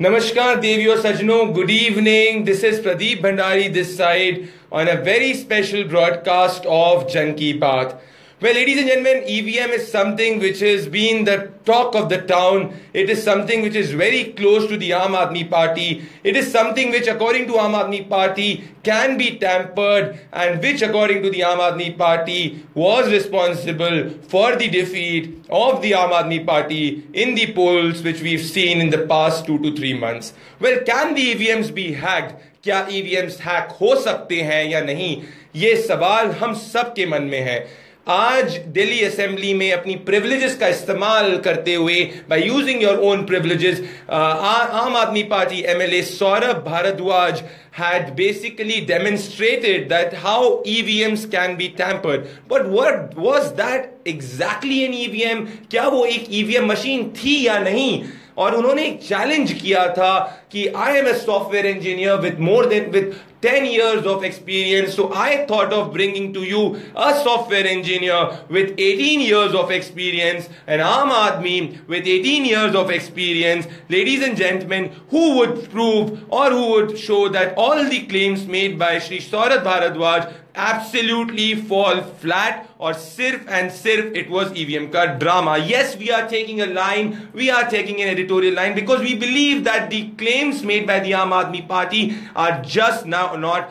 Namaskar, Deviyo Sajno. Good evening. This is Pradeep Bhandari this side on a very special broadcast of Janki Path. Well, ladies and gentlemen, EVM is something which has been the talk of the town. It is something which is very close to the Aam Aadmi Party. It is something which, according to Aam Aadmi Party, can be tampered and which, according to the Aam Aadmi Party, was responsible for the defeat of the Aam Aadmi Party in the polls which we've seen in the past two to three months. Well, can the EVMs be hacked? क्या EVMs hack हो सकते हैं या नहीं ये सवाल हम सब के मन में है आज दिल्ली असेंबली में अपनी प्रिविलेजेस का इस्तेमाल करते हुए by using your own privileges Aam Aadmi Party MLA Saurabh Bhardwaj had basically demonstrated that how EVMs can be tampered. But what was that exactly an EVM? क्या वो एक EVM मशीन थी या नहीं और उन्होंने एक चैलेंज किया था कि I am a software engineer with more than with 10 years of experience. So I thought of bringing to you a software engineer with 18 years of experience, an Aam Aadmi with 18 years of experience, ladies and gentlemen, who would prove or who would show that all the claims made by Sri Saurabh Bharadwaj absolutely fall flat or sirf and sirf it was EVM ka drama. Yes, we are taking a line, we are taking an editorial line because we believe that the claims made by the Aam Aadmi Party are just now not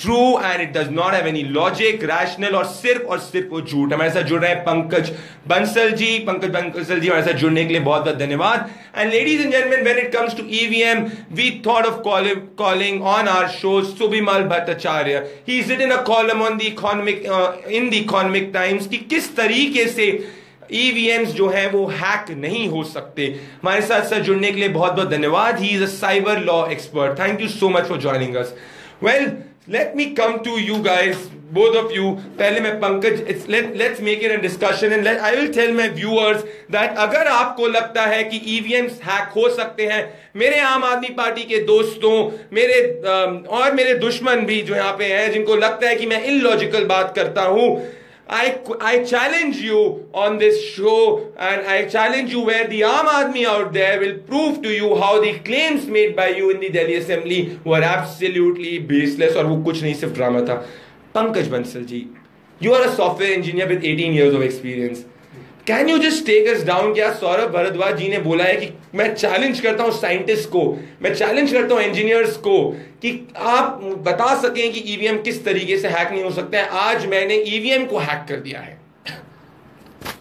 true and it does not have any logic rational और सिर्फ़ और सिर्फ़ वो झूठ हमारे साथ जुड़ रहे हैं पंकज बंसल जी। पंकज बंसल जी हमारे साथ जुड़ने के लिए बहुत बहुत धन्यवाद। And ladies and gentleman when it comes to EVM we thought of calling on our show Subimal Bhattacharya he is written a column on the economic in the Economic Times कि किस तरीके से ईवीएम्स जो है वो hack नहीं हो सकते। हमारे साथ साथ जुड़ने के लिए बहुत बहुत धन्यवाद। He is a cyber law expert thank you so much for joining us well let me come to you guys both of you पहले मैं Pankaj let's make it discussion and I will tell my viewers that अगर आपको लगता है कि EVM hack हो सकते हैं, मेरे आम आदमी पार्टी के दोस्तों, मेरे um, और मेरे दुश्मन भी जो यहाँ पे हैं, जिनको लगता है कि मैं इन लॉजिकल बात करता हूँ I, I challenge you on this show and I challenge you where the Aam Aadmi out there will prove to you how the claims made by you in the Delhi Assembly were absolutely baseless और वो कुछ नहीं सिर्फ drama था पंकज बंसल जी you are a software engineer with 18 years of experience can you just take us down क्या सौरभ भरद्वाज जी ने बोला है कि मैं चैलेंज करता हूँ साइंटिस्ट को मैं चैलेंज करता हूँ इंजीनियर्स को कि आप बता सकें कि ईवीएम किस तरीके से हैक नहीं हो सकता है। आज मैंने ईवीएम को हैक कर दिया है।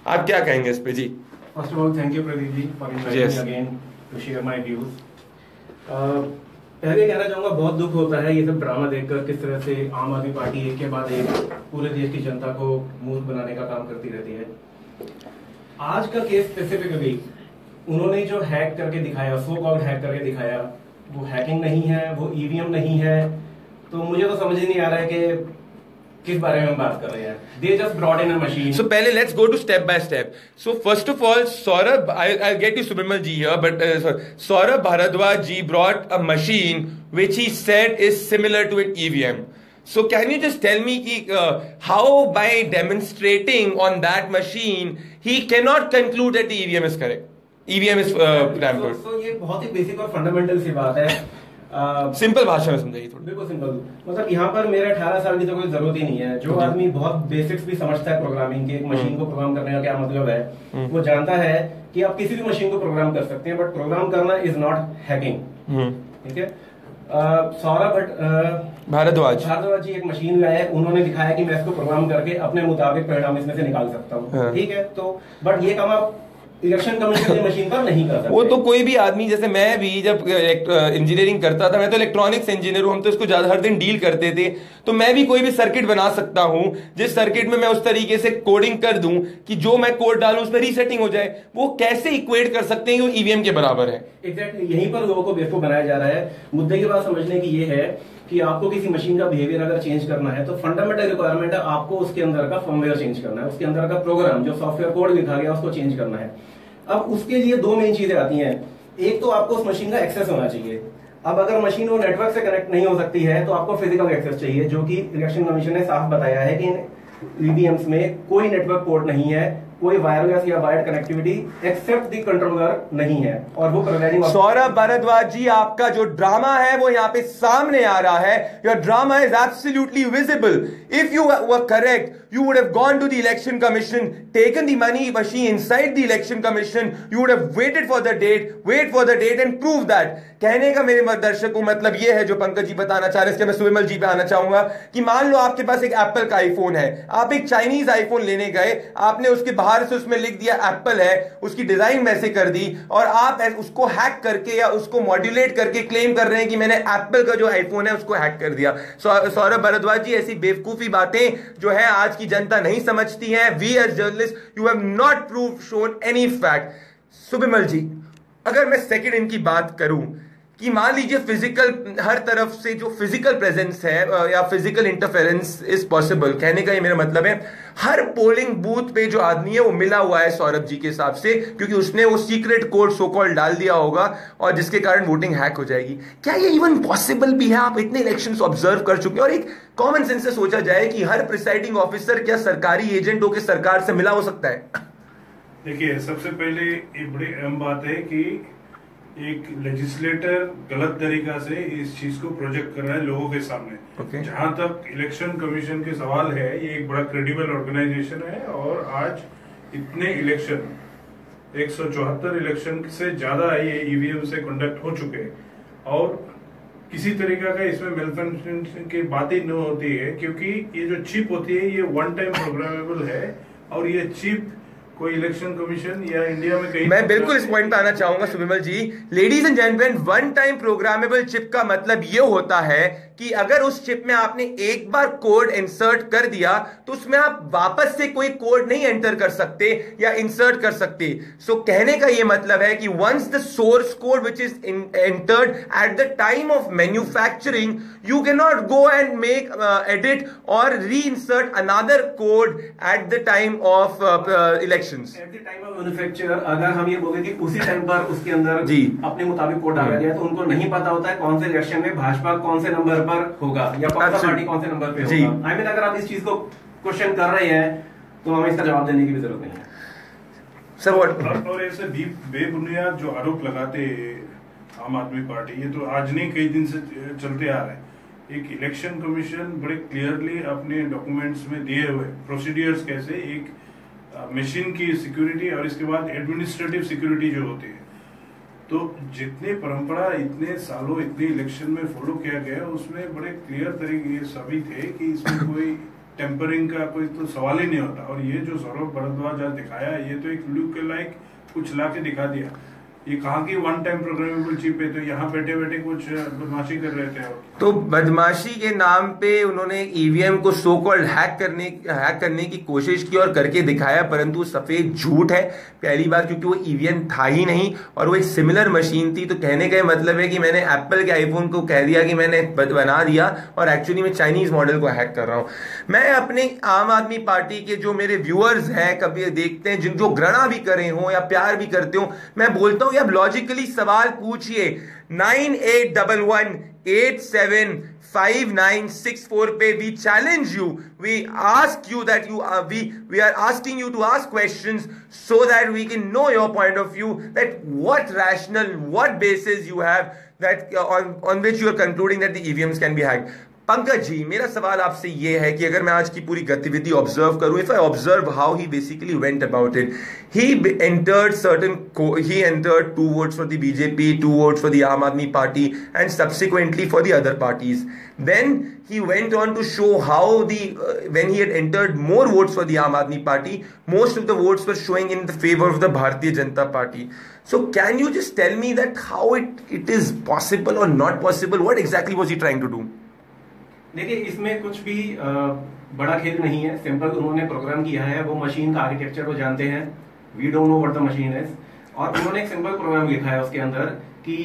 आप क्या कहेंगे इस पे जी? First of all thank you Pradeep ji for inviting again to share my views पहले कहना चाहूँगा बहुत दुख होता है ये सब ड्रामा देखकर किस तरह से आम आदमी पार्टी एक के बाद एक पूरे देश की जनता को मूर्ख बनाने का काम करती रहती है। आज का केस स्पेसिफिकली उन्होंने जो हैक करके दिखाया सो कॉल्ड हैक करके दिखाया, वो हैकिंग नहीं है, वो ईवीएम नहीं है तो मुझे तो समझ ही नहीं आ रहा है कि किस बारे में बात कर रहे हैं। They just brought in a machine so पहले let's go to step by step so first of all Saurabh I I get you Subimal ji here but Saurabh Bhardwaj ji brought a machine which he said is similar to an EVM So can you just tell me ki, uh, how by demonstrating on that machine he cannot conclude that the EVM is correct? EVM is uh, tampered. So, so ये बहुत ही basic और fundamental सी बात है। Simple भाषा में समझाइए थोड़ा। बिल्कुल सिंपल मतलब यहाँ पर मेरे 18 साल की तो कोई ज़रूरत ही नहीं है। जो आदमी बहुत बेसिक्स भी समझता है प्रोग्रामिंग के एक मशीन हम्म। को प्रोग्राम करने का क्या मतलब है? हम्म। वो जानता है कि आप किसी भी मशीन को प्रोग्राम कर सकते हैं बट प्रोग्राम करना इज़ नॉट हैकिंग ठीक है? सौरभ भट्ट भारद्वाज। भारद्वाज जी एक मशीन लाए उन्होंने दिखाया कि मैं इसको प्रोग्राम करके अपने मुताबिक परिणाम इसमें से निकाल सकता हूँ। हाँ। ठीक है? तो बट ये काम आप इलेक्शन कमीशन मशीन पर नहीं कर सकते वो तो कोई भी आदमी जैसे मैं भी जब इंजीनियरिंग करता था मैं तो इलेक्ट्रॉनिक्स इंजीनियर हूँ हम तो इसको ज़्यादा हर दिन डील करते थे। तो मैं भी कोई भी सर्किट बना सकता हूँ जिस सर्किट में मैं उस तरीके से कोडिंग कर दूँ कि जो मैं कोड डालूं उसमें रीसेटिंग हो जाए। वो कैसे इक्वेट कर सकते हैं वो ईवीएम के बराबर है? एग्जैक्टली यहीं पर लोगों को बेवकूफ़ बनाया जा रहा है। मुद्दे की बात समझने की ये है कि आपको किसी मशीन का बिहेवियर अगर चेंज करना है तो फंडामेंटल रिक्वायरमेंट है आपको उसके अंदर का फॉर्मवेयर चेंज करना है, उसके अंदर का प्रोग्राम जो सॉफ्टवेयर कोड लिखा गया, उसको चेंज करना है। अब उसके लिए दो मेन चीज़ें आती हैं। एक तो आपको उस मशीन का एक्सेस होना चाहिए। अब अगर मशीन वो नेटवर्क से कनेक्ट नहीं हो सकती है तो आपको फ़िज़िकल एक्सेस चाहिए, जो कि इलेक्शन कमीशन ने साफ़ बताया है कि में कोई नेटवर्क पोर्ट नहीं है कोई वायरलेस या wired connectivity except the controller नहीं है और वो प्रिवेनिंग सौरभ भारद्वाज जी, आपका जो ड्रामा है, वो यहाँ पे सामने आ रहा है। Your drama is absolutely visible if you were correct you would have gone to the election commission taken the money machine inside the election commission you would have waited for the date wait for the date and prove that कहने का मेरे दर्शकों मतलब ये है जो पंकज जी बताना चाह रहे हैं इसके मैं सुविमल जी पे आना चाहूँगा कि मान लो आपके पास एक एप्पल का आईफोन है। आप एक चाइनीज़ आईफोन लेने गए, आपने उसके बाहर से उसमें लिख दिया एप्पल है, उसकी डिज़ाइन वैसे कर दी, और आप उसको हैक करके या उसको मॉड्यूलेट करके क्लेम कर रहे हैं कि मैंने एप्पल का जो आईफोन है, उसको हैक कर दिया। सौरभ भरद्वाज जी, ऐसी बेवकूफ़ी बातें जो है आज की जनता नहीं समझती है। We as journalist you have not prove shown any fact Subimal ji, अगर मैं सेकंड इनकी बात करूँ कि मान लीजिए फ़िज़िकल हर तरफ़ से जो फ़िज़िकल प्रेजेंस है या फ़िज़िकल इंटरफेरेंस इज़ पॉसिबल कहने का ये मेरा मतलब है, हर पोलिंग बूथ पे जो आदमी है, वो मिला हुआ है सौरभ जी के हिसाब से, क्योंकि उसने वो सीक्रेट कोड सो कॉल डाल दिया होगा, और जिसके कारण वोटिंग हैक हो जाएगी। क्या ये इवन पॉसिबल भी है? आप इतने इलेक्शन ऑब्ज़र्व कर चुके हैं, और एक कॉमन सेंस से सोचा जाए कि हर प्रिसाइडिंग ऑफिसर क्या सरकारी एजेंट होकर सरकार से मिला हो सकता है? देखिए, सबसे पहले एक बड़ी अहम बात है कि एक लेजिस्लेटर गलत तरीका से इस चीज़ को प्रोजेक्ट कर रहा है लोगों के सामने okay. जहाँ तक इलेक्शन कमीशन के सवाल है ये एक बड़ा क्रेडिबल ऑर्गेनाइजेशन है और आज इतने इलेक्शन एक सौ चौहत्तर इलेक्शन से ज़्यादा ये ईवीएम से कंडक्ट हो चुके और किसी तरीका का इसमें मेलफंक्शन की बात ही नहीं होती है क्योंकि ये जो चिप होती है ये वन टाइम प्रोग्रामेबल है और ये चिप कोई इलेक्शन कमीशन या इंडिया में कहीं मैं बिल्कुल इस पॉइंट पे आना चाहूँगा Subimal ji. Ladies and gentleman one time programmable chip का मतलब ये होता है कि अगर उस चिप में आपने एक बार कोड इंसर्ट कर दिया तो उसमें आप वापस से कोई कोड नहीं एंटर कर सकते या इंसर्ट कर सकते। सो so, कहने का यह मतलब है कि once the source code which is entered at the time of manufacturing you can not go and make edit और reinsert another code at the time of election at the time of manufacture अगर हम ये बोले कि उसी time पर उसके अंदर जी। अपने मुताबिक कोड डाला गया तो उनको नहीं पता होता है कौन से इलेक्शन में भाजपा कौन से नंबर पर होगा या कौन सा पार्टी कौन से नंबर पे होगा? आई मीन अगर आप इस चीज़ को क्वेश्चन कर रहे हैं तो हमें इसका जवाब देने की भी ज़रूरत नहीं है। सर व्हाट और ऐसे बेबुनियाद जो आरोप लगाते आम आदमी पार्टी ये तो आज नहीं कई दिन से चलते आ रहे हैं। एक इलेक्शन कमीशन बड़े क्लियरली अपने डॉक्यूमेंट्स में दिए हुए प्रोसीडियर्स कैसे? एक मशीन की सिक्योरिटी और इसके बाद एडमिनिस्ट्रेटिव सिक्योरिटी जो होती है। तो जितने परंपरा, इतने सालों, इतने इलेक्शन में फॉलो किया गया, उसमें बड़े क्लियर तरीके सभी थे कि इसमें कोई टेम्परिंग का कोई तो सवाल ही नहीं होता। और ये जो सौरभ भरद्वाज दिखाया, ये तो एक लुक के लाइक कुछ ला के दिखा दिया। ये कहा की वन टाइम प्रोग्रामेबल चिप है तो यहाँ बैठे बैठे कुछ बदमाशी कर रहे थे तो बदमाशी के नाम पे उन्होंने ईवीएम को सो कॉल्ड हैक करने हैक करने की कोशिश की और करके दिखाया, परंतु सफ़ेद झूठ है। पहली बात, क्योंकि वो ईवीएम था ही नहीं और वो एक सिमिलर मशीन थी तो कहने का मतलब है कि मैंने एप्पल के आईफोन को कह दिया कि मैंने बना दिया और एक्चुअली मैं चाइनीज़ मॉडल को हैक कर रहा हूँ। मैं अपने आम आदमी पार्टी के जो मेरे व्यूअर्स हैं, कभी देखते हैं, जिन जो घृणा भी करे हो या प्यार भी करते हो, मैं बोलता हूँ अब लॉजिकली सवाल पूछिए। Nine eight double one eight seven five nine six four पे we challenge you we ask you that you we we are asking you to ask question so that we can know your point of view that what rational what basis you have that uh, on on which you are concluding that the EVMs can be hacked. Pankaj ji मेरा सवाल आपसे ये है कि अगर मैं आज की पूरी गतिविधि ऑब्ज़र्व करूँ if I observe how he basically went about it he entered certain he entered two votes for the BJP two votes for the Aam Aadmi Party and subsequently for the other parties then he went on to show how the uh, when he had entered more votes for the Aam Aadmi Party, most of the votes were showing in the favor of the Bharatiya Janata Party. So can you just tell me that how it, it is possible or not possible? What exactly was he trying to do? देखिए, इसमें कुछ भी बड़ा खेल नहीं है। Simple उन्होंने program किया है। वो मशीन का आर्किटेक्चर को जानते हैं। We don't know what the machine is और उन्होंने एक सिंपल प्रोग्राम लिखा है उसके अंदर कि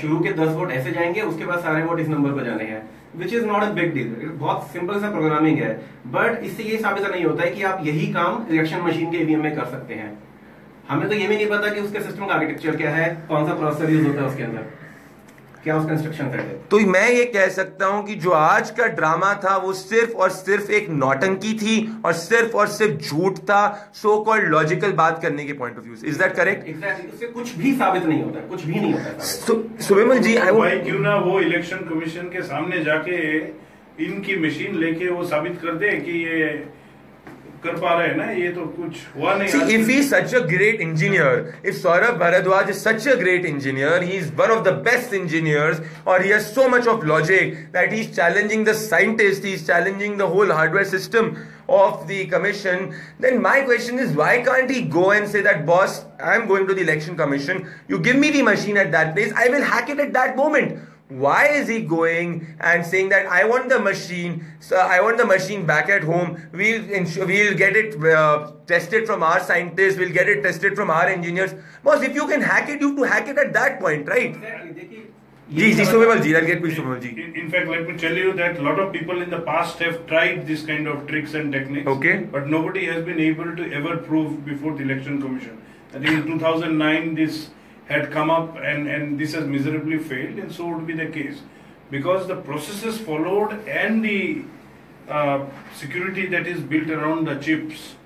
शुरू के दस वोट ऐसे जाएँगे, उसके बाद सारे वोट इस नंबर पर जाने हैं which is not a big deal बहुत सिंपल सा प्रोग्रामिंग है। बट इससे ये साबित नहीं होता है कि आप यही काम इलेक्शन मशीन के ईवीएम में कर सकते हैं। हमें तो ये भी नहीं पता कि उसके सिस्टम का आर्किटेक्चर क्या है, कौन सा प्रोसेसर यूज़ होता है उसके अंदर। क्या उसका इंस्ट्रक्शन सेट है तो मैं ये कह सकता हूँ कि जो आज का ड्रामा था वो सिर्फ़ और सिर्फ़ एक नौटंकी थी और सिर्फ़ और सिर्फ़ झूठ था सो कॉल्ड लॉजिकल बात करने के point of view is that correct exactly उससे कुछ भी साबित नहीं होता कुछ भी नहीं होता सुविमल जी आई भाई क्यों ना वो इलेक्शन कमीशन के सामने जाके इनकी मशीन लेके वो साबित कर दे कि ये कर पा रहे हैं ना ये तो कुछ हुआ नहीं See, if he's such a great engineer, if Saurabh Bharadwaj is such a great engineer, he's one of the best engineers, or he has so much of logic that he's challenging the scientists, he's challenging the whole hardware system of the commission, then my question is why can't he go and say that, boss, I'm going to the election commission, you give me the machine at that place, I will hack it at that moment why is he going and saying that I want the machine, so I want the machine back at home. We'll ensure, we'll get it uh, tested from our scientists. We'll get it tested from our engineers. Boss, if you can hack it, you have to hack it at that point, right? Exactly. Ji, ji, Subimal ji, I'll get with Subimal ji. In fact, let me tell you that a lot of people in the past have tried this kind of tricks and techniques. Okay. But nobody has been able to ever prove before the election commission. I think in 2009, this had come up and, and this has miserably failed, and so would be the case. Because the processes followed and the uh, security that is built around the chips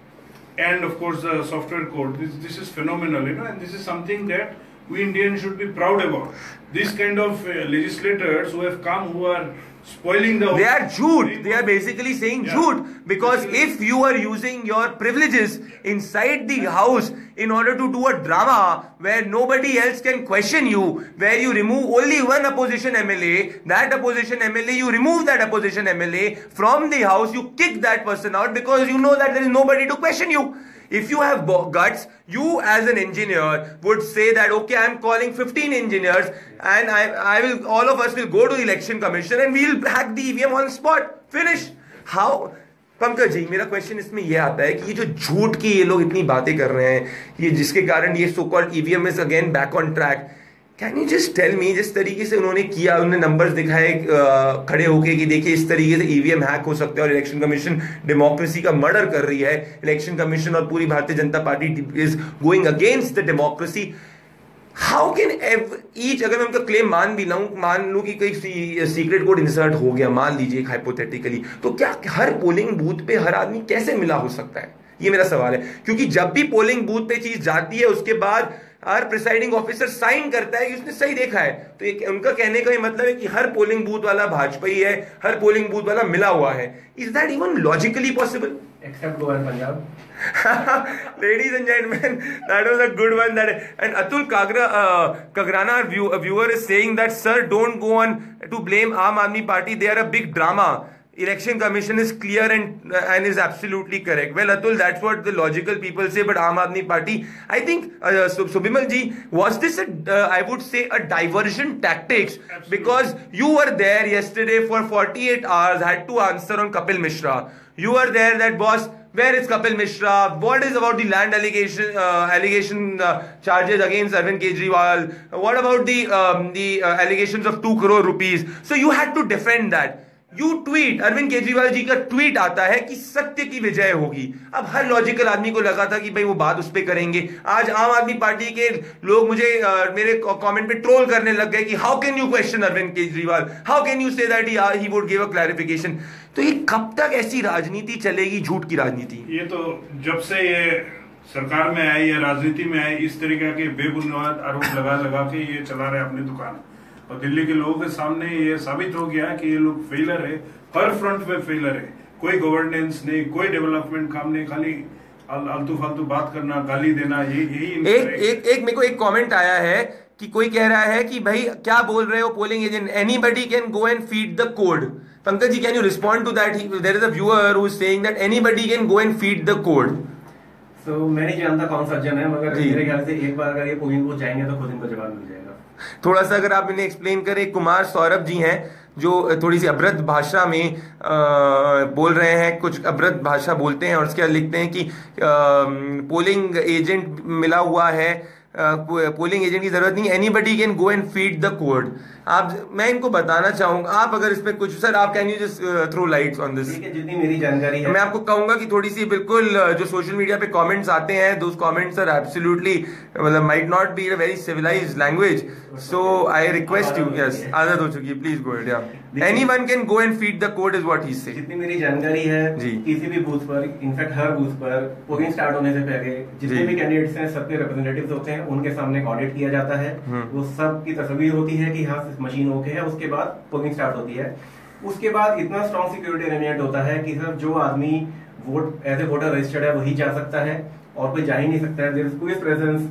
and of course the software code, this, this is phenomenal, you know, and this is something that we Indians should be proud about. These kind of uh, legislators who have come who are spoiling the they are Jude. they are basically saying yeah. jute because if you are using your privileges inside the house in order to do a drama where nobody else can question you where you remove only one opposition mla that opposition mla you remove that opposition mla from the house you kick that person out because you know that there is nobody to question you if you have guts, you as an engineer would say that, okay, I'm calling 15 engineers and I, I will, all of us will go to the election commission and we'll hack the EVM on spot. Finish. How? Pankaj ji मेरा question इसमें यह आता है कि ये जो झूठ की ये लोग इतनी बातें कर रहे हैं ये जिसके कारण ये so called EVM is again back on track can you just tell me जिस तरीके से उन्होंने किया, उन्होंने नंबर्स दिखाए खड़े होके कि देखिए इस तरीके से ईवीएम e हैक हो सकता है और इलेक्शन कमीशन डेमोक्रेसी का मर्डर कर रही है। इलेक्शन कमीशन और पूरी Bharatiya Janata party is going against the democracy how can each अगर मैं उनका क्लेम मान भी लाऊं, मान लू कि कोई सीक्रेट कोड इंसर्ट हो गया, मान लीजिए हाइपोथेटिकली तो क्या हर पोलिंग बूथ पे हर आदमी कैसे मिला हो सकता है? ये मेरा सवाल है। क्योंकि जब भी पोलिंग बूथ पे चीज़ जाती है, उसके बाद हर प्रिसाइडिंग ऑफिसर साइन करता है कि उसने सही देखा है। तो ये उनका कहने का ये मतलब है कि हर पोलिंग बूथ वाला भाजपा ही है हर पोलिंग बूथ वाला मिला हुआ है। Is that even logically possible big drama election commission is clear and and is absolutely correct well atul that's what the logical people say but aam aadmi party i think uh, subimal ji was this a uh, I would say a diversion tactics absolutely. because you were there yesterday for 48 hours had to answer on kapil mishra you were there that boss where is Kapil Mishra? What is about the land allegation uh, allegation uh, charges against Arvind Kejriwal? What about the um, the uh, allegations of two crore rupees? So you had to defend that. You tweet Arvind Kejriwal ji का tweet आता है कि सत्य की विजय होगी। अब हर logical आदमी को लगा था कि भाई वो बात उस पर करेंगे। आज आम आदमी पार्टी के लोग मुझे आ, मेरे कमेंट पे ट्रोल करने लग गए कि how can you question Arvind Kejriwal? How can you say that he would give a clarification तो ये कब तक ऐसी राजनीति चलेगी झूठ की राजनीति? ये तो जब से ये सरकार में आए या राजनीति में आए इस तरीके के बेबुनियाद आरोप लगा लगा के ये चला रहे अपनी दुकान। और दिल्ली के लोगों के सामने ये साबित हो गया कि ये लोग फेलर है हर फ्रंट पे फेलर है। कोई गवर्नेंस नहीं कोई डेवलपमेंट काम नहीं खाली आलतू फालतू बात करना गाली देना ये यही एक एक एक मेरे को एक कमेंट आया है कि कोई कह रहा है कि भाई क्या बोल रहे हो polling agent anybody can go and feed the code Pankaj ji can you respond to that there is a viewer who is saying that anybody can go and feed the code so मैं नहीं जानता कौन सज्जन है मगर मेरे ख्याल से एक बार अगर ये पोलिंग को जाएँगे तो खुद इनको जवाब मिल जाएगा। थोड़ा सा अगर आप इन्हें एक्सप्लेन करें कुमार सौरभ जी हैं जो थोड़ी सी अभ्रत भाषा में आ, बोल रहे हैं कुछ अभ्रत भाषा बोलते हैं और उसके बाद लिखते हैं कि आ, पोलिंग एजेंट मिला हुआ है पोलिंग एजेंट की ज़रूरत नहीं anybody can go and feed the code आप मैं इनको बताना चाहूँगा आप अगर इस पर कुछ सर आप can you just throw lights on this जितनी मेरी जानकारी है। मैं आपको कहूँगा कि थोड़ी सी बिल्कुल जो सोशल मीडिया पे कमेंट्स आते हैं दोस कमेंट्स आर एब्सोल्युटली मतलब might not be a very civilised language so I request you yes आदत हो चुकी है प्लीज़ गो अहेड या anyone can go and feed the code is what he say जितनी मेरी जानकारी है जी। किसी भी बूथ पर इनफैक्ट हर बूथ पर पोलिंग स्टार्ट होने से पहले जितने भी कैंडिडेट्स हैं सबके रिप्रेजेंटेटिव्स होते हैं उनके सामने एक ऑडिट किया जाता है। हम्म। वो सब की तस्वीर होती है कि हाँ मशीन ओके है उसके बाद पोलिंग स्टार्ट होती है। उसके बाद इतना स्ट्रॉन्ग सिक्योरिटी अरेंजमेंट होता है कि सर जो आदमी vote as a voter registered है वही जा सकता है और कोई जा ही नहीं सकता है। इज़ प्रेजेंस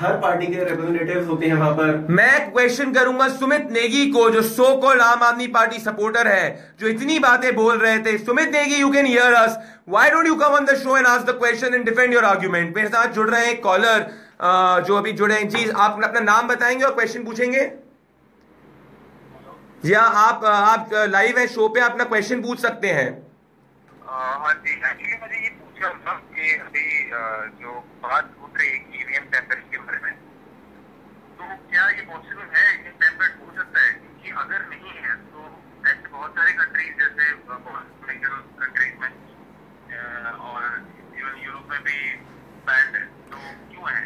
हर पार्टी के रिप्रेजेंटेटिव्स होते हैं वहाँ पर। मैं क्वेश्चन करूँगा सुमित नेगी को जो सो कॉल्ड आम आदमी पार्टी सपोर्टर है जो इतनी बातें बोल रहे थे। Sumit Negi you can hear us why don't you come on the show and ask the question and defend your argument मेरे साथ जुड़ रहे हैं कॉलर जो अभी जुड़े हैं। जी आप अपना नाम बताएँगे और क्वेश्चन पूछेंगे? जी हाँ आप आप लाइव है शो पे आप अपना क्वेश्चन पूछ सकते हैं। हाँ जी एक्चुअली मुझे ये पूछना था कि अभी जो बात रही है ईवीएम के बारे में तो क्या ये पॉसिबल है हो सकता है? कि अगर नहीं है तो ऐसे बहुत सारे कंट्रीज़ जैसे कंट्रीज़ में और इवन यूरोप में भी बैंड है। तो क्यों है?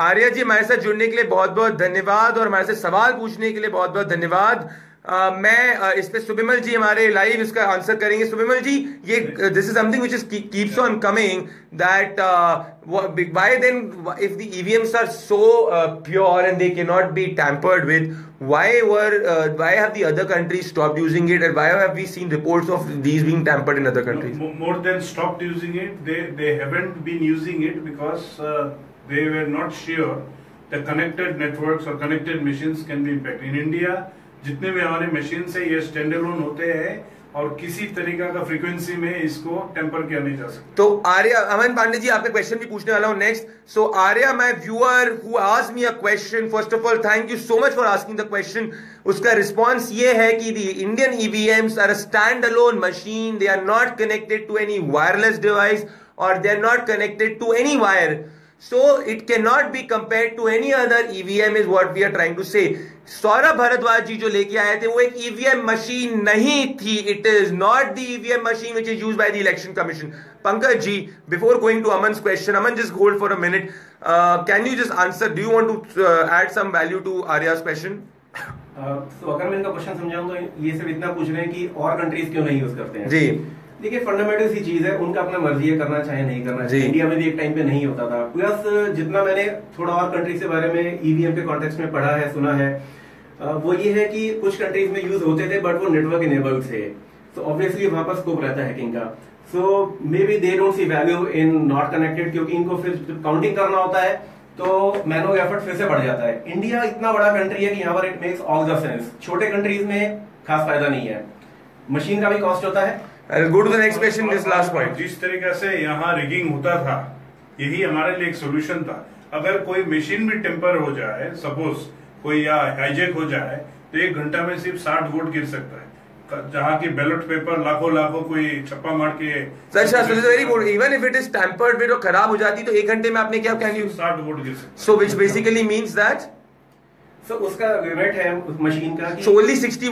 आर्या जी, हमारे साथ जुड़ने के लिए बहुत बहुत धन्यवाद, और हमारे से सवाल पूछने के लिए बहुत बहुत धन्यवाद। अ, मैं अ, इस पे सुबिमल जी हमारे लाइव इसका आंसर करेंगे सुबिमल जी ये this is something which is keeps on coming that why then if the EVMs are so pure and they can not be tampered with why were uh, why have the other countries stopped using it and why have we seen reports of these being tampered in other countries No, more than stopped using it, they they haven't been using it because uh, they were not sure the connected networks or connected machines can be impacted. In India, जितने भी हमारे machine है, ये stand होते हैं और किसी तरीका का फ्रीक्वेंसी में इसको टेम्पर किया नहीं जा सकता। तो आर्या, अमन पांडे जी, आपका क्वेश्चन भी पूछने वाला हूँ next so Arya my viewer who asked me a question first of all thank you so much for asking the question उसका रिस्पांस ये है कि the Indian EVMs are a standalone machine they are not connected to any wireless device और they are not connected to any wire So it cannot be compared to any other EVM is what we are trying to say. Saurabh Bharadwaj ji जो लेके आए थे वो एक EVM machine नहीं थी it is not the EVM machine which is use by the election commission Pankaj ji before going to Aman question Aman just hold for a minute can you just answer do you want to add some value to Arya's question तो अगर मैं इनका question समझाऊं तो ये सब इतना पूछ रहे हैं कि और कंट्रीज़ क्यों नहीं यूज़ करते हैं? जी। देखिए फंडामेंटल सी चीज़ है उनका अपना मर्ज़ी है करना चाहे नहीं करना जी। चाहे इंडिया में भी एक टाइम पे नहीं होता था। प्लस जितना मैंने थोड़ा और कंट्रीज़ के बारे में ईवीएम के कॉन्टेक्स्ट में पढ़ा है सुना है वो ये है कि कुछ कंट्रीज़ में यूज़ होते थे बट वो नेटवर्क इनेबल्ड थे। तो ऑब्वियसली वहाँ पर स्कोप रहता है हैकिंग का। So maybe they don't see value in not connected क्योंकि इनको फिर काउंटिंग करना होता है तो मैनुअल एफर्ट फिर से बढ़ जाता है। इंडिया इतना बड़ा कंट्री है कि यहाँ पर it makes all the sense छोटे कंट्रीज़ में खास फ़ायदा नहीं है। मशीन का भी कॉस्ट होता है। I go to the next question this last point जिस तरीके से यहाँ रिगिंग होता था यही हमारे लिए एक सोल्यूशन था। अगर कोई मशीन भी टेम्पर हो जाए सपोज़ कोई या हाईजेक हो जाए तो एक घंटा में सिर्फ़ साठ वोट गिर सकता है। जहाँ की बैलेट पेपर लाखों लाखों कोई छप्पा मार के अच्छा so very good even if it is tampered with और खराब हो जाती तो एक घंटे में आपने क्या कैन यू साठ वोट गिर सकता so which basically means that So, उसका लिमिट है मशीन का so only 60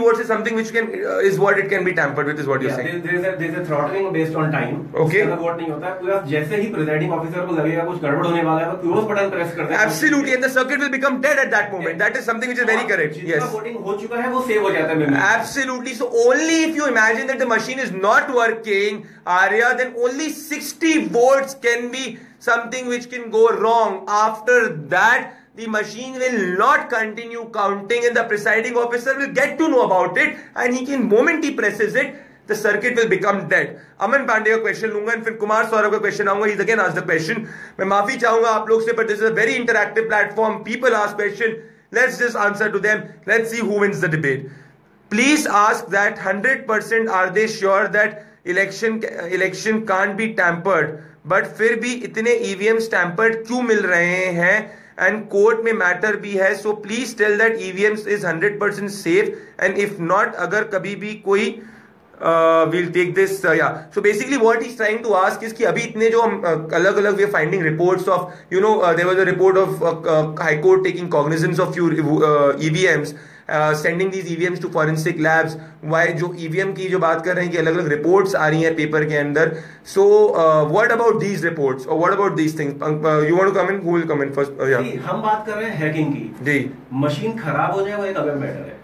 can is it be with what you saying based on time okay नहीं होता। जैसे ही ऑफिसर को लगेगा कुछ गड़बड़ होने वाला है वो बटन प्रेस करता है। हो चुका है वो सेव हो जाता है machine is not working Arya then only 60 votes can be something which can go wrong after that the machine will not continue counting and the presiding officer will get to know about it and he can, moment he presses it, the circuit will become dead. Aman Pandey का question लूँगा and फिर कुमार सौरभ का question आऊँगा he's again asked the question मैं माफ़ी चाहूँगा आप लोग से but this is a very interactive platform people ask question let's just answer to them let's see who wins the debate please ask that 100% are they sure that election election can't be tampered but फिर भी इतने EVMs tampered क्यों मिल रहे हैं and court में matter भी है so please tell that EVM is 100% safe and if not अगर कभी भी कोई विल टेक दिस या so basically what is trying to ask इसकी अभी इतने जो हम अलग अलग way finding report of you know there was a report of high court taking cognizance of your EVMs sending these EVMs to forensic labs why जो EVM की जो बात कर रहे हैं कि अलग अलग रिपोर्ट्स आ रही हैं पेपर के अंदर. So what about these reports और what about these things you want to come in who will come in first हम बात कर रहे हैं हैकिंग की। जी. मशीन खराब हो जाए वो एक अलग मैटर है।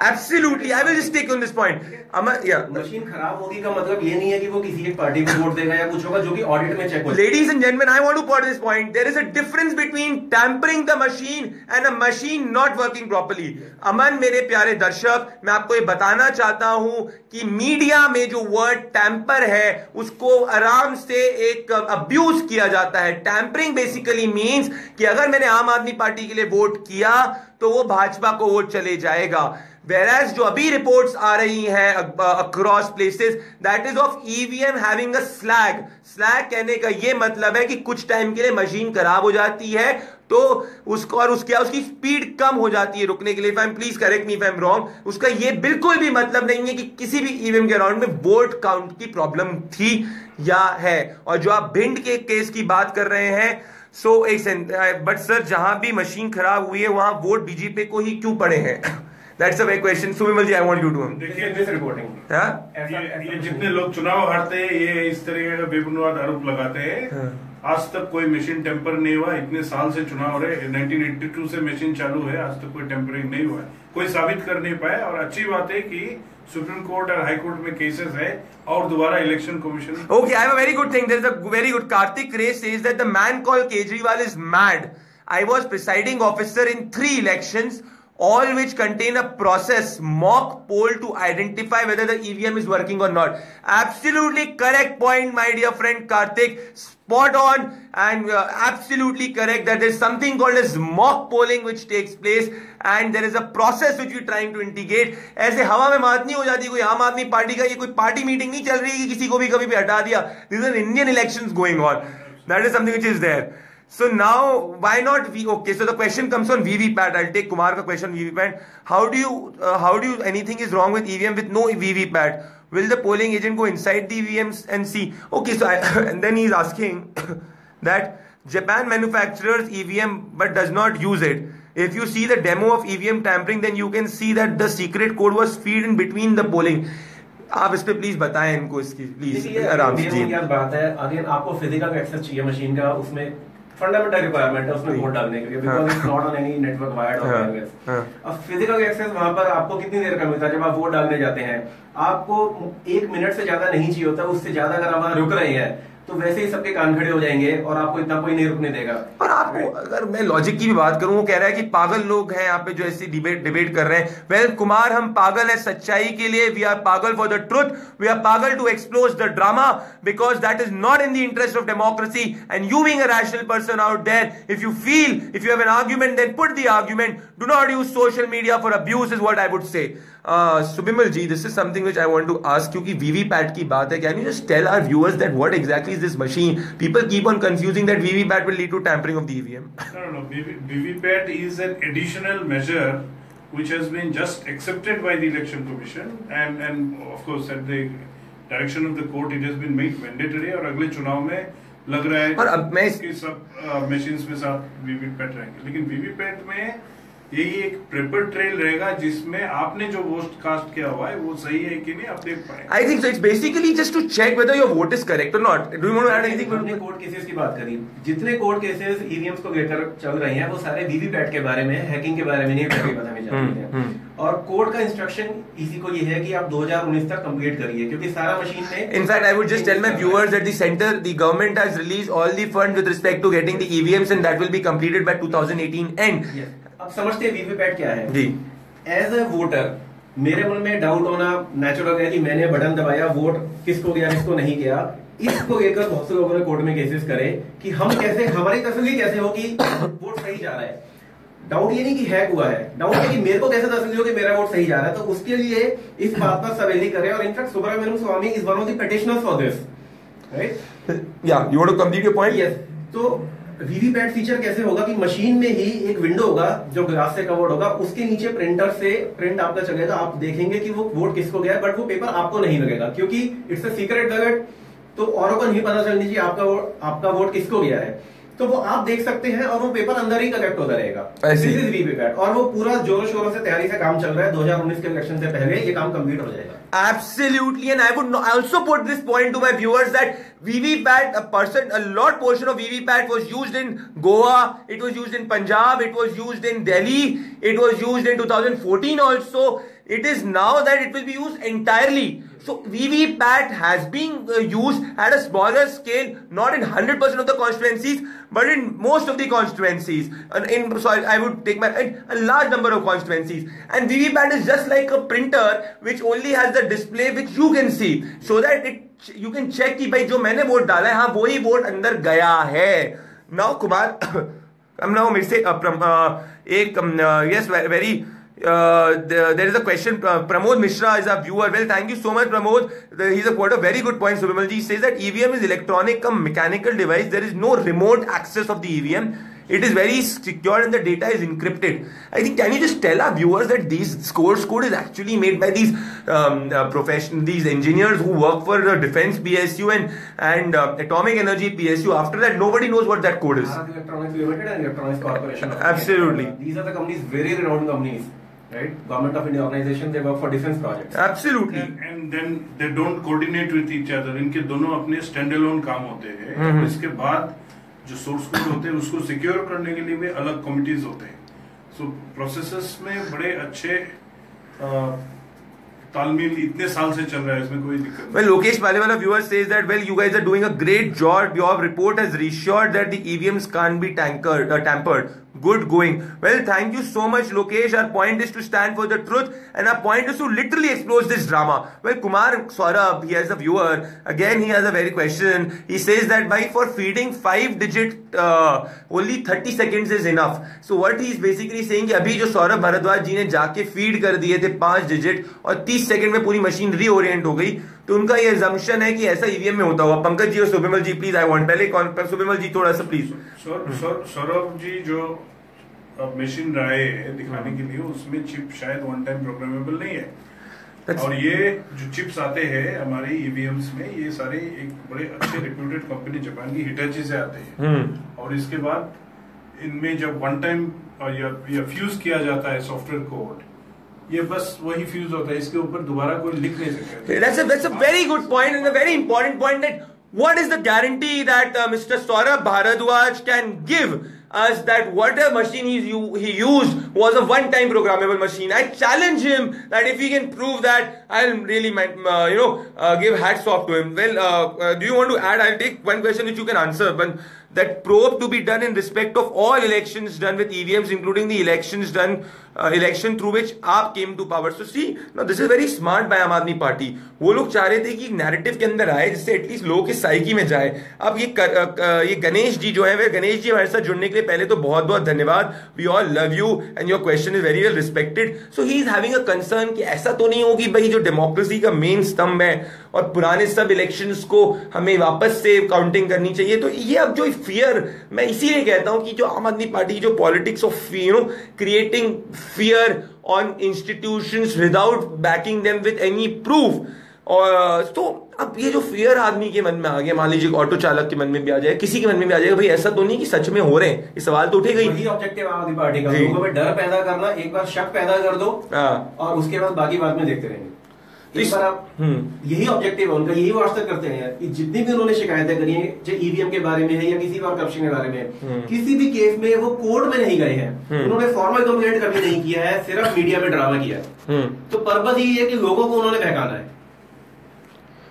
Absolutely I will just take on this point machine खराब होगी का मतलब ये नहीं है कि वो किसी एक पार्टी को वोट देगा या कुछ होगा जो कि ऑडिट में check ladies and gentleman I want to point this point there is a difference between tampering the machine and a machine not working properly Aman मेरे प्यारे दर्शक मैं आपको ये बताना चाहता हूँ कि मीडिया में जो वर्ड टैंपर है उसको आराम से एक अब्यूज किया जाता है टैंपरिंग बेसिकली मीन्स कि अगर मैंने आम आदमी पार्टी के लिए वोट किया तो वो भाजपा को वोट चले जाएगा। वेराज जो अभी रिपोर्ट्स आ रही हैं across places that is of EVM having a slag slag कहने का ये मतलब है कि कुछ टाइम के लिए मशीन खराब हो जाती है तो उसको और उसके, उसकी स्पीड कम हो जाती है रुकने के लिए। Fam please correct me fam wrong उसका ये बिल्कुल भी मतलब नहीं है कि किसी भी ईवीएम के अराउंड में वोट काउंट की प्रॉब्लम थी या है। और जो आप भिंड के केस की बात कर रहे हैं सो एक बट सर जहाँ भी मशीन खराब हुई है वहाँ वोट बीजेपी को ही क्यों पड़े हैं? That's a very question Suvimal ji I want you to देखिए दिस रिपोर्टिंग हाँ? जितने लोग चुनाव हारते हैं ये इस तरह का बेबुनियाद आरोप लगाते हैं। हाँ। आज तक कोई मशीन टेम्पर नहीं हुआ इतने साल से चुनाव हो रहे 1982 से मशीन चालू है आज तक कोई टेम्परिंग नहीं हुआ कोई साबित कर नहीं पाया और अच्छी बात है कि सुप्रीम कोर्ट और हाई कोर्ट में केसेस है और दोबारा election commission okay I very good thing there is a very good Kartik Ray is that the man call Kejriwal is mad I was presiding officer in three elections all which contain a process, mock poll to identify whether the EVM is working or not. Absolutely correct point, my dear friend Karthik. Spot on and uh, absolutely correct that there's something called as mock polling which takes place and there is a process which we're trying to integrate. ऐसे हवा में बात नहीं हो जाती कोई आम Aadmi party का ये कोई पार्टी मीटिंग नहीं चल रही है कि किसी को भी कभी भी हटा दिया this are Indian elections going on that is something which is there So now, why not V? Okay, so the question comes on VVPAT. I'll take Kumar ka question VVPAT. How do you, uh, how do you, anything is wrong with EVM with no VVPAT? Will the polling agent go inside the EVMs and see? Okay, so I, and then he's asking that Japan manufactures EVM but does not use it. If you see the demo of EVM tampering, then you can see that the secret code was feed in between the polling. आप इस पे please बताएं इनको इसकी please देखिए, आराम से ये जी बुनियाद बात है अगेन आपको फिजिकल एक्सेस चाहिए मशीन का उसमें फंडामेंटल रिक्वायरमेंट है उसमें वोट डालने के लिए because it's not on any network wired और हाँ। अब फ़िज़िकल एक्सेस वहाँ पर आपको कितनी देर का मिलता है जब आप वोट डालने जाते हैं? आपको एक मिनट से ज़्यादा नहीं चाहिए होता उससे ज़्यादा अगर आप वहाँ रुक रहे हैं तो वैसे ही सबके कान खड़े हो जाएँगे और आपको इतना कोई नहीं रुकने देगा। और आपको अगर मैं लॉजिक की भी बात करूँ वो कह रहा है कि पागल लोग हैं यहाँ पे जो ऐसी डिबेट डिबेट कर रहे हैं। वेल कुमार हम पागल है सच्चाई के लिए। वी आर पागल for the truth we are पागल to expose the drama because that is not in the interest of democracy and you being a rational person out there if you feel if you have an argument then put the argument do not use social media for abuse is what I would say Subimal ji this is something which I want to ask क्योंकि VVPAT की बात है can you just tell our viewers that what exactly is this machine people keep on confusing that VVPAT will lead to tampering of the EVM no. VV- VVPAT is an additional measure which has been just accepted by the election commission and and of course at the direction of the court it has been made mandatory और अगले चुनाव में लग रहा है और अब मैं कि सब मशीन्स में साथ वीवीपैट रहेंगे लेकिन वीवीपैट में यही एक प्रेपर ट्रेल रहेगा जिसमें आपने जो वोट कास्ट किया हुआ है वो सही है कि नहीं आप पाए I think it's basically just to check whether your vote is correct और not do you want to add anything court cases की बात करी। जितने कोर्ट केसेस ईवीएम्स को लेकर चल रहे हैं वो सारे वीवीपैट के बारे में हैकिंग के बारे में नहीं बताने जा रहे हैं। और कोर्ट का इंस्ट्रक्शन इसी को ये है कि आप 2019 तक कंप्लीट करिए क्योंकि सारा मशीन ने in fact I would just tell my viewers that the centre the government has release all the fund with respect to getting the EVMs and that will be completed by 2018 and अब समझते हैं VVPAT क्या है? जी। As a voter मेरे मन में doubt होना नेचुरल है कि मैंने बटन दबाया वोट किसको गया किसको नहीं गया इसको लेकर बहुत से लोगों ने कोर्ट में केसेस करे कि हम कैसे हमारी तस्वीर कैसे हो कि वोट सही जा रहा है। डाउट ये नहीं कि हैक हुआ है। डाउट है कि मेरे को कैसे तस्वीर हो कि मेरा वोट सही जा रहा है। तो उसके लिए इस बात पर सवेली करें। और in fact Subramanian Swamy is one of the petitioners for this right Yeah, you want to complete your point? Yes तो वीवीपैट फीचर कैसे होगा कि मशीन में ही एक विंडो होगा, जो ग्लास से कवर्ड होगा, उसके नीचे प्रिंटर से प्रिंट आपका चलेगा आप देखेंगे कि वो वोट किसको गया है बट वो पेपर आपको नहीं लगेगा, क्योंकि इट्स अ सीक्रेट बैलेट तो औरों को नहीं पता चलनी चाहिए आपका वोट आपका वोट किसको गया है। तो वो आप देख सकते हैं और वो पेपर अंदर ही कलेक्ट होता रहेगा और वो पूरा जोरों शोरों से तैयारी से काम चल रहा है 2019 के इलेक्शन से पहले ये काम कंप्लीट हो जाएगा Absolutely, and I would also put this point to my viewers that VVPAT, a person, a lot portion of VVPAT was used in Goa, it was used in Punjab, it was used in Delhi, it was used in 2014 also. It is now that it will be used entirely. So VVPAT has been uh, used at a smaller scale, not in 100% of the constituencies, but in most of the constituencies. And in sorry, I would take my in a large number of constituencies. And VVPAT is just like a printer which only has the display which you can see, so that it you can check कि भाई जो मैंने vote डाला है हाँ वही vote अंदर गया है. Now कुमार हम now मेरे से uh, प्रम- uh, एक yes very uh, there, there is a question. Uh, Pramod Mishra is a viewer. Well, thank you so much, Pramod. The, he's a quite a very good point. Subimalji He says that EVM is electronic, a mechanical device. There is no remote access of the EVM. It is very secure and the data is encrypted. I think can you just tell our viewers that these scores code is actually made by these um, uh, profession, these engineers who work for the defense PSU and and uh, atomic energy PSU. After that, nobody knows what that code is. Electronics Limited and Electronics Corporation. Absolutely. These are the companies, very renowned companies, right? Government of India organization, they work for defense projects. Absolutely. and, and then they don't coordinate with each other इनके दोनों अपने alone काम होते हैं और इसके बाद जो सोर्स कोड होते हैं उसको सिक्योर करने के लिए भी अलग कमिटीज होते हैं सो प्रोसेसेस में बड़े अच्छे अ, तालमेल इतने साल से चल रहा है इसमें कोई दिक्कत Lokesh Paliwala viewer says that well, you guys are doing a great job. Your report has reassured that the EVMs can't be tankered, uh, tampered. Good going. Well, thank you so much, Lokesh. Our point is to stand for the truth, and our point is to literally expose this drama. Well, Kumar Saurabh, he has a viewer. Again, he has a very question. He says that by for feeding five digit, uh, only 30 seconds is enough. So what he is basically saying कि अभी जो सौरभ भारद्वाज जी ने जाके feed कर दिए थे पांच digit और 30 सेकंड में पूरी मशीन रीओरिएंट हो गई तो उनका ये जम्पशन है कि ऐसा ईवीएम में होता हुआ पंकज जी और सुबिमल जी प्लीज़ आई वांट पहले कौन सुबिमल जी थोड़ा सा प्लीज़ सौर- सौर- सौरभ जी जो मशीन लाए हैं दिखाने के लिए उसमें चिप शायद वन टाइम प्रोग्रामेबल नहीं है। और ये जो चिप्स आते हैं हमारे ईवीएम्स में ये सारे एक बड़े अच्छे रिप्यूटेड कंपनी जापान की हिटाची से आते हैं। हम्म। और इसके बाद इनमें जब वन टाइम या, या फ्यूज किया जाता है सॉफ्टवेयर कोड ये बस वही फ्यूज होता है इसके ऊपर दोबारा कोई लिख नहीं सकता That's a that's a very good point and a very important point that what is the guarantee that uh, Mr. Saurabh Bharadwaj can give us that whatever machine he's, u- he used was a one-time programmable machine. I challenge him that if he can prove that, I'll really, might, uh, you know, uh, give hats off to him. Well, uh, uh, do you want to add? I'll take one question which you can answer. But That probe to be done in respect of all elections done with EVMs, including the elections done, uh, election through which AAP came to power. So see, now this is very smart by Aam Aadmi Party वो लोग चाह रहे थे कि narrative के अंदर आए जिससे एटलीस्ट लोगों की साइकी में जाए। अब ये कर, अ, ये गणेश जी जो है वे गणेश जी हमारे साथ जुड़ने के लिए पहले तो बहुत बहुत धन्यवाद। We all love you and your question is very well respected so he is having a concern कि ऐसा तो नहीं होगी भाई जो डेमोक्रेसी का मेन स्तंभ है और पुराने सब इलेक्शंस को हमें वापस से काउंटिंग करनी चाहिए। तो ये अब जो फियर मैं इसीलिए कहता हूँ कि जो आम आदमी पार्टी जो politics of you know creating fear on institutions without backing them with any proof और तो अब ये जो फियर आदमी के मन में आ गया मान लीजिए ऑटो चालक के मन में भी आ जाए किसी के मन में भी आ जाएगा भाई ऐसा तो नहीं कि सच में हो रहे हैं ये सवाल तो उठेगा ही ऑब्जेक्टिव आम आदमी पार्टी का। लोगों में डर पैदा करना एक बार शक पैदा कर दो हाँ। और उसके बाद बाकी बाद में देखते रहेंगे। तो इस- बार आप हम्म। यही ऑब्जेक्टिव है उनका यही वास्तव करते हैं। कि जितनी भी उन्होंने शिकायतें करी है चाहे ईवीएम के बारे में है या किसी और करप्शन के बारे में किसी भी केस में वो कोर्ट में नहीं गए हैं। उन्होंने फॉर्मल कंप्लेंट कभी नहीं किया है सिर्फ़ मीडिया में ड्रामा किया है। हम्म। तो पर्पज यही है कि लोगों को उन्होंने बहकाना है।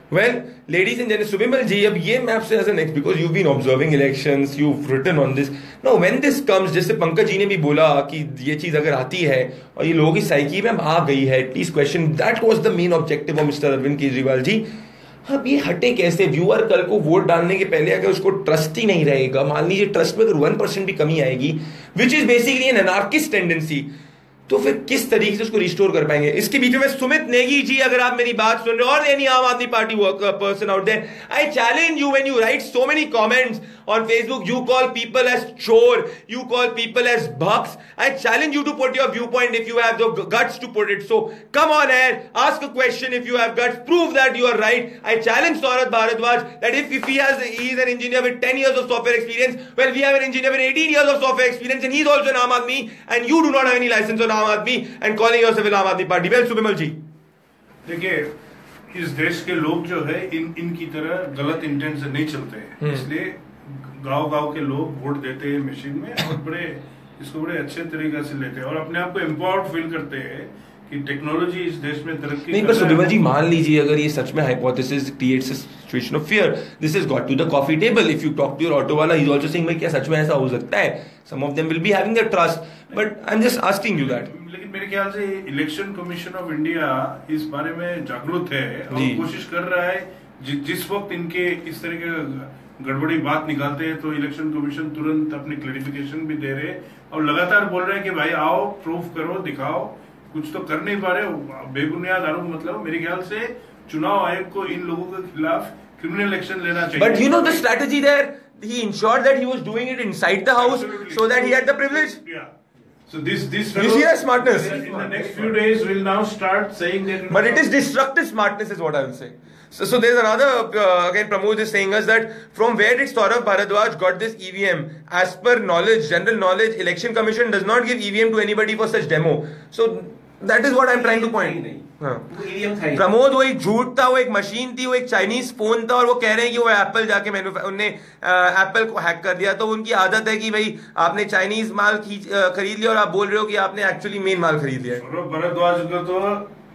Well, ladies and gentlemen, Subimal ji, अब ये मैं आपसे as a next because you've been observing elections, you've written on this. Now, when this comes, जैसे पंकज जी ने भी बोला कि ये चीज़ अगर आती है और ये लोगों की साइकी में आ गई है, please question that was the main objective of mister Arvind Kejriwal ji. अब ये हटे कैसे व्यूअर कल को वोट डालने के पहले अगर उसको ट्रस्ट ही नहीं रहेगा मान लीजिए ट्रस्ट में अगर वन परसेंट भी कमी आएगी which is basically an anarchist tendency तो फिर किस तरीके से उसको रिस्टोर कर पाएँगे? इसके बीच में सुमित नेगी जी, अगर आप मेरी बात सुन रहे और any Aam Aadmi party person out there I challenge you when you write so many comments on Facebook you call people as चोर you call people as भक्स I challenge you to put your viewpoint if you have the guts to put it so come on air ask a question if you have guts prove that you are right I challenge Saurabh Bharadwaj that if if he has he is an engineer with 10 years of software experience well we have an engineer with 18 years of software experience and he is also an Aam Aadmi and you do not have any license on Aam Aadmi and calling yourself आम Aadmi Party well Subimal जी देखिए इस देश के लोग जो है इन इनकी तरह गलत इंटेंट से नहीं चलते हैं। हम्म। इसलिए गाँव गाँव के लोग वोट देते हैं मशीन में और बड़े इसको बड़े अच्छे तरीके से लेते हैं और अपने आप को एम्पावर्ड फील करते हैं कि टेक्नोलॉजी इस देश में तरक्की नहीं पर रहा जी मान लीजिए अगर ये सच में hypothesis creates situation of fear this is got to the coffee table if you talk to your auto वाला ही इज़ आल्सो सेइंग भाई क्या सच में ऐसा हो सकता है? Some of them will be having the trust but I am just asking you that लेकिन मेरे ख्याल से इलेक्शन कमीशन ऑफ़ इंडिया इस बारे में जागरूक है और कोशिश कर रहा है जि, जिस वक्त इनके इस तरह के गड़बड़ी बात निकालते हैं तो इलेक्शन कमीशन तुरंत अपनी क्लेरिफिकेशन भी दे रहे हैं और लगातार बोल रहे हैं कि भाई आओ प्रूफ करो दिखाओ। कुछ तो कर नहीं पा रहे बेबुनियाद आरोप मतलब मेरे ख्याल से चुनाव आयोग को इन लोगों के खिलाफ क्रिमिनल एक्शन लेना चाहिए But you know the strategy there? He ensured that he was doing it inside the house Absolutely. so that he had the privilege. Yeah. So this this fellow, You see that smartness? In the next few days, we'll now start saying that. But it is destructive smartness, is what I will say. So, so there's another, uh, again, Pramod is saying us that from where did Saurabh Bharadwaj got this EVM? As per knowledge, general knowledge, Election Commission does not give EVM to anybody for such demo. So that is what I am trying to नहीं। प्रमोद वो एक झूठ था वो एक machine थी वो एक चाइनीज़ फ़ोन था और वो कह रहे हैं कि वो एप्पल जाके मैन्यू उनने एप्पल को हैक कर दिया। तो उनकी आदत है कि भाई आपने चाइनीज़ माल खरीद लिया और आप बोल रहे हो कि आपने एक्चुअली मेन माल खरीद लिया भरद्वाज भारद्वाज को तो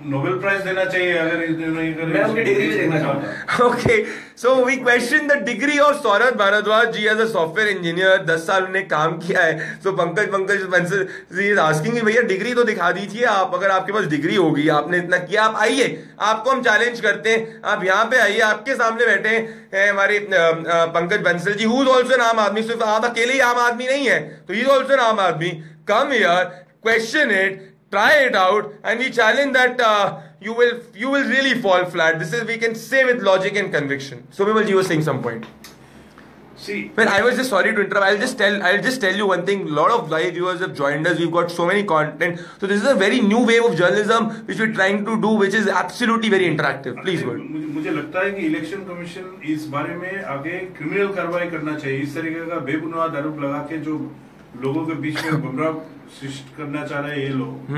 नोबेल प्राइज देना चाहिए अगर इन्होंने ये मैं उनकी डिग्री भी देखना चाहूँगा। Okay so we question the degree of Saurabh Bharadwaj. Ji as a software engineer 10 साल उन्हें काम किया है। So पंकज पंकज बंसल जी asking भैया डिग्री तो दिखा दीजिए आप अगर आपके पास डिग्री होगी आपने इतना किया आप आइए। आपको हम चैलेंज करते हैं। आप यहाँ पे आइए आपके सामने बैठे हैं हमारे अ, अ, Pankaj Bansal ji who is also Aam Aadmi? सिर्फ़ आप अकेले ही आम आदमी नहीं है। तो ही is also Aam Aadmi. Come here question it try it out and we challenge that uh, you will you will really fall flat this is we can say with logic and conviction so Vimal ji was saying some point See, well i was just sorry to interrupt i'll just tell i'll just tell you one thing a lot of live viewers have joined us we've got so many content so this is a very new wave of journalism which we're trying to do which is absolutely very interactive please go ahead. मुझे मुझे लगता है कि election commission इस बारे में आगे criminal कार्रवाई करना चाहिए इस तरीके का बेबुनियाद आरोप लगा के जो लोगों के बीच में गुमराह शिष्ट करना चाह रहे ये लोग।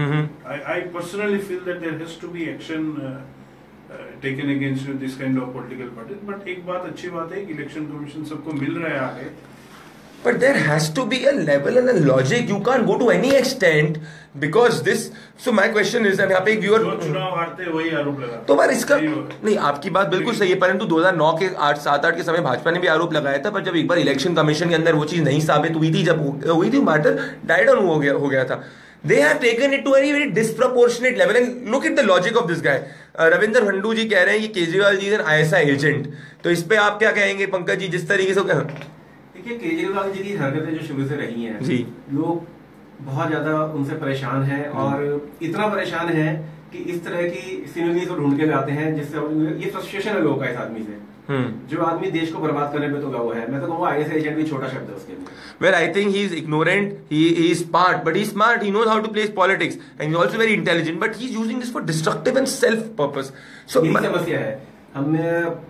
I personally feel that there has to be action taken against this kind of political party but एक बात अच्छी बात है कि इलेक्शन कमीशन सबको मिल रहा है But there has to be a level and a logic. You can't go to any extent because this. So my question is, यहाँ पे एक लगा तो बार इसका नहीं आपकी बात बिल्कुल सही है परंतु 2009 के 8 7 8 के समय भाजपा ने भी आरोप लगाया था पर जब एक बार इलेक्शन कमीशन के अंदर वो चीज़ नहीं साबित हुई थी जब हुई थी मैटर डाइड ऑन हो गया हो गया था they have taken it to very very disproportionate level and look at the logic of this guy Ravinder Handoo ji कह रहे हैं कि Kejriwal ji is an ISI agent तो इस पे आप क्या कहेंगे पंकज जी जिस तरीके से देखिए केजरीवाल जी की हरकतें जो शुरू से रही हैं जी। लोग बहुत ज़्यादा उनसे परेशान हैं और इतना परेशान है कि इस तरह की सिनरीज को ढूंढ के लाते हैं जिससे ये फ्रस्ट्रेशन है लोगों का इस आदमी से हम्म जो आदमी देश को बर्बाद करने पे तो गवा हुआ है मैं तो कहूँगा आईएस एजेंट भी छोटा शब्द है उसके लिए I think he's ignorant. He, he is smart, but he's smart. He knows how to play politics, and he's also very intelligent. But he's using this for destructive and self purpose. So, यही my- समस्या है हमने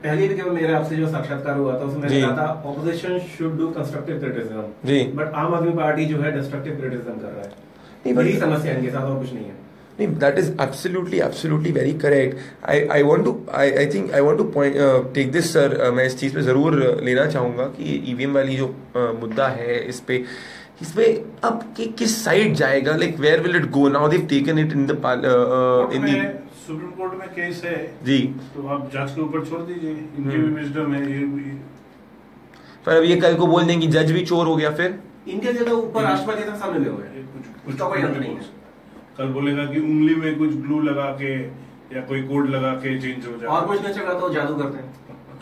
पहले भी मेरे आपसे जो साक्षात्कार हुआ था उसमें कहा था opposition should do constructive criticism ji. But Aam Aadmi party जो है डिस्ट्रक्टिव क्रिटिसिज्म कर रहा है यही समस्या है इनके साथ और कुछ नहीं है नहीं, that is absolutely, absolutely very correct. I, I want to, I, I think, I want to point, uh, take this, sir. Uh, मैं इस चीज़ पे ज़रूर लेना चाहूँगा कि ईवीएम वाली जो uh, मुद्दा है इस पे इस पे अब कि, किस साइड जाएगा like where will it go now they've taken it in the in the Supreme Court में केस है जी। तो आप जज के ऊपर छोड़ दीजिए। इनकी हम्म। भी विजडम है ये भी पर अब ये कल को बोल देंगे जज भी चोर हो गया फिर? इनके जगह ऊपर राष्ट्रपति तक सामने ले हुए कुछ कुछ तो कोई अंत नहीं है। कल बोलेगा कि उंगली में कुछ ग्लू लगा के या कोई कोड लगा के चेंज हो जाए। और कुछ नहीं चला तो जादू करते हैं।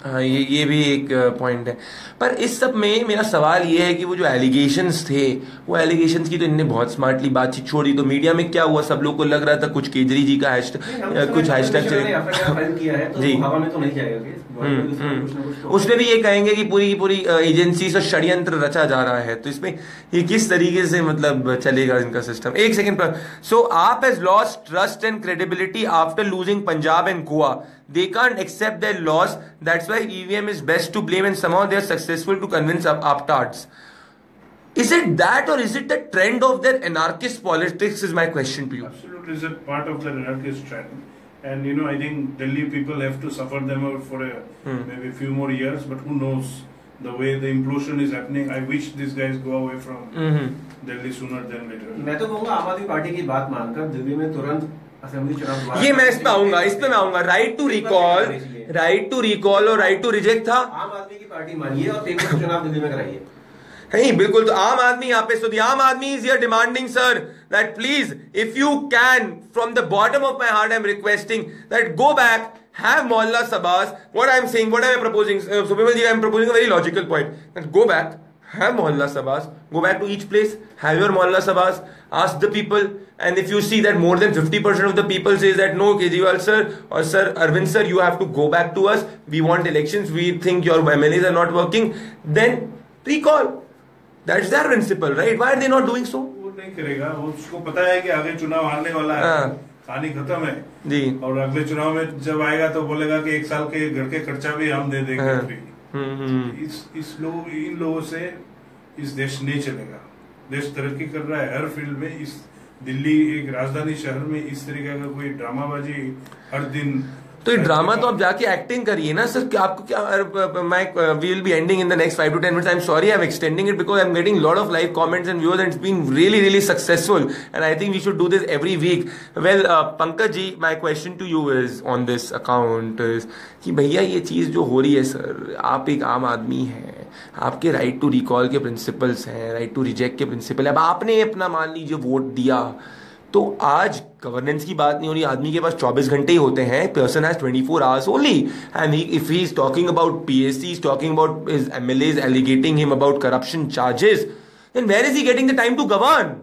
हाँ ये ये भी एक पॉइंट है। पर इस सब में मेरा सवाल ये है कि वो जो एलिगेशंस थे वो एलिगेशंस की तो इनने बहुत स्मार्टली बातचीत छोड़ी तो मीडिया में क्या हुआ? सब लोग को लग रहा था कुछ केजरी जी का हैश कुछ हैशटैग तो जी। हवा में तो नहीं जाएगा हम्म, हम्म। उसमें भी ये कहेंगे कि पूरी की पूरी एजेंसी से षड्यंत्र रचा जा रहा है तो इसमें ये किस तरीके से मतलब चलेगा इनका सिस्टम एक सेकंड पर so AAP has lost trust and credibility after losing Punjab and Goa they can't accept their loss that's why EVM is best to blame and somehow they are successful to convince up Is it that or is it the trend of their anarchist politics is my question to you. Absolutely, it's a part of their anarchist trend. And you know i think delhi people have to suffer them out for a hmm. maybe a few more years but who knows the way the implosion is happening i wish these guys go away from mm-hmm. delhi sooner than later मैं तो कहूँगा आम Aadmi party की बात मानकर दिल्ली में तुरंत ये मैं इस पे आऊँगा इस पे मैं आऊँगा right to recall right to recall और राइट टू रिजेक्ट था आम आदमी की पार्टी मानिए और पेपर चुनाव दिल्ली में कराइए नहीं बिल्कुल तो आम आदमी यहाँ पे सो आम आदमी is year demanding sir that please if you can from the bottom of my heart I am requesting that go back have मोहल्ला सबास what I am seeing what I am proposing सुपेमल ji I am proposing very logical point that go back have मोहल्ला सबास गो back to each place have your मोहल्ला सबास ask the people and if you see that more than fifty percent of the people is that no Kejriwal sir और sir Arvind sir you have to go back to us we want election we think your M L As are not working then recall that's their principle right why are they not doing so वो नहीं करेगा उसको पता है कि आगे चुनाव हारने वाला है। हाँ। कहानी खत्म है। जी। और अगले चुनाव में जब आएगा तो बोलेगा कि एक साल के घर के खर्चा भी हम दे देंगे। हाँ। हम्म, हम्म। इस इस लोग इन लोगों से इस देश नहीं चलेगा। देश तरक्की कर रहा है। हर फ़ील्ड में इस दिल्ली एक राजधानी शहर में इस तरीके का कोई ड्रामाबाजी हर दिन तो ये ड्रामा तो आप जाके एक्टिंग करिए ना, सर आपको क्या मैं we will be ending in the next five to ten minutes I am sorry I am extending it because I am getting lot of live comments and views and being really really successful and I think we should do this every week well Pankaj ji my question to you is on this account कि भैया ये चीज़ जो हो रही है sir आप एक आम आदमी हैं आपके राइट टू रिकॉल के प्रिंसिपल्स हैं राइट टू रिजेक्ट के प्रिंसिपल अब आपने अपना मान लीजिए वोट दिया तो आज गवर्नेंस की बात नहीं हो रही आदमी के पास 24 घंटे ही होते हैं person has 24 four hours only and if he is talking about PSC is talking about his MLAs alleging him about corruption charges then where is he getting the time to govern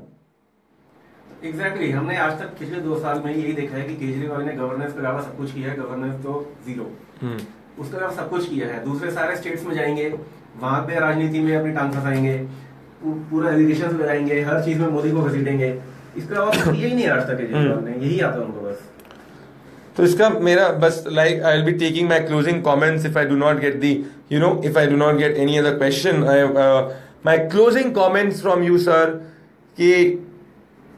exactly exactly. हमने आज तक पिछले दो साल में यही देखा है कि केजरीवाल ने गवर्नेंस के अलावा सब कुछ किया है गवर्नेंस तो ज़ीरो हम्म। उसके अलावा सब कुछ किया है दूसरे सारे स्टेट्स में जाएँगे वहाँ पे राजनीति में अपनी टांग फंसाएँगे पूरा एलिगेशन लगाएँगे हर चीज़ में मोदी को घसीटेंगे इसके अलावा तो इसका मेरा बस like I will be taking my closing comments if I do not get the you know if I do not get any other question my closing comments from you sir कि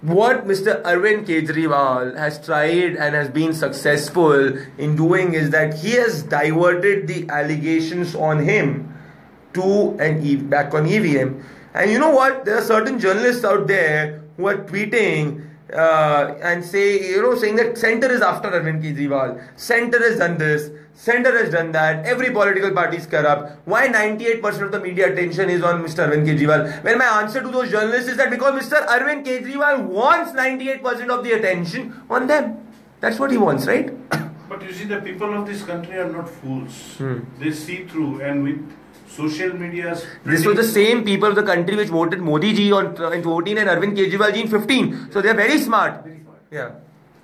what mister Arvind Kejriwal has tried and has been successful in doing is that he has diverted the allegations on him to and back on EVM and you know what there are certain journalists out there who are tweeting uh, and say, you know, saying that center is after Arvind Kejriwal, center has done this, center has done that, every political party is corrupt. Why 98% of the media attention is on Mr. Arvind Kejriwal? Well, my answer to those journalists is that because Mr. Arvind Kejriwal wants 98% of the attention on them. That's what he wants, right? But you see, the people of this country are not fools. Hmm. They see through, and with social media. This was the same people of the country which voted Modi ji on uh, in 14 and Arvind Kejriwal ji in 15. So they are very smart. Very smart. Yeah.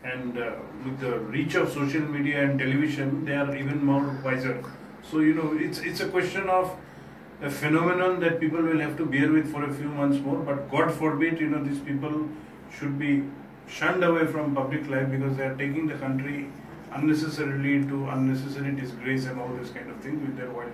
And uh, with the reach of social media and television, they are even more wiser. So you know, it's it's a question of a phenomenon that people will have to bear with for a few months more. But God forbid, you know, these people should be shunned away from public life because they are taking the country unnecessarily into unnecessary disgrace and all this kind of thing with their wild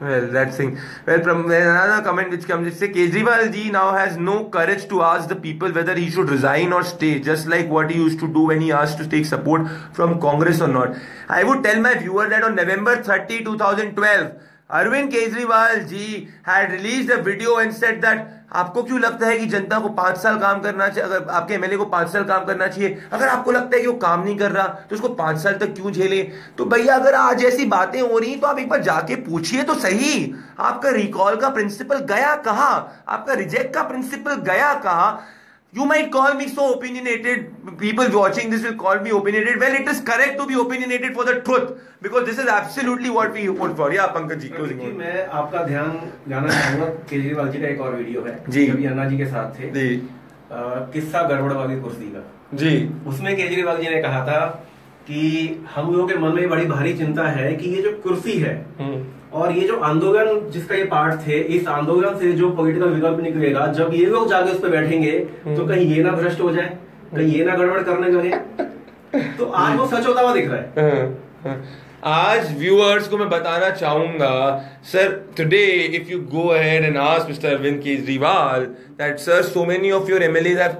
Well, that thing. Well, from another comment which comes, it says Kejriwal ji now has no courage to ask the people whether he should resign or stay, just like what he used to do when he asked to take support from Congress or not. I would tell my viewer that on November 30, 2012, Arvind Kejriwal ji had released a video and said that आपको क्यों लगता है कि जनता को पाँच साल काम करना चाहिए? अगर आपके एमएलए को पाँच साल काम करना चाहिए, अगर आपको लगता है कि वो काम नहीं कर रहा तो उसको पाँच साल तक क्यों झेले? तो भैया, अगर आज ऐसी बातें हो रही तो आप एक बार जाके पूछिए तो सही। आपका रिकॉल का प्रिंसिपल गया कहा? आपका रिजेक्ट का प्रिंसिपल गया कहा? You might call me so opinionated. People watching this will call me opinionated. Well, it is correct to be opinionated for the truth because this is absolutely what we vote for. Yeah, Pankaj ji, closing जी. मैं आपका ध्यान जाना चाहूँगा केजरीवाल जी का एक और video है जी। ये अन्ना जी के साथ थे जी अ, किस्सा गड़बड़ वाली कुर्सी का जी उसमें केजरीवाल जी ने कहा था कि हम लोगों के मन में बड़ी भारी चिंता है कि ये जो कुर्सी है और ये जो आंदोलन जिसका ये पार्ट थे इस आंदोलन से जो पॉलिटिकल विकल्प निकलेगा जब ये लोग जाके उस पर बैठेंगे तो कहीं ये ना भ्रष्ट हो जाए कहीं ये ना गड़बड़ करने लगे। तो आज वो सच होता हुआ दिख रहा है। आज व्यूअर्स को मैं बताना चाहूँगा sir today if you go ahead and ask mister Arvind Kejriwal that sir so many of your MLAs have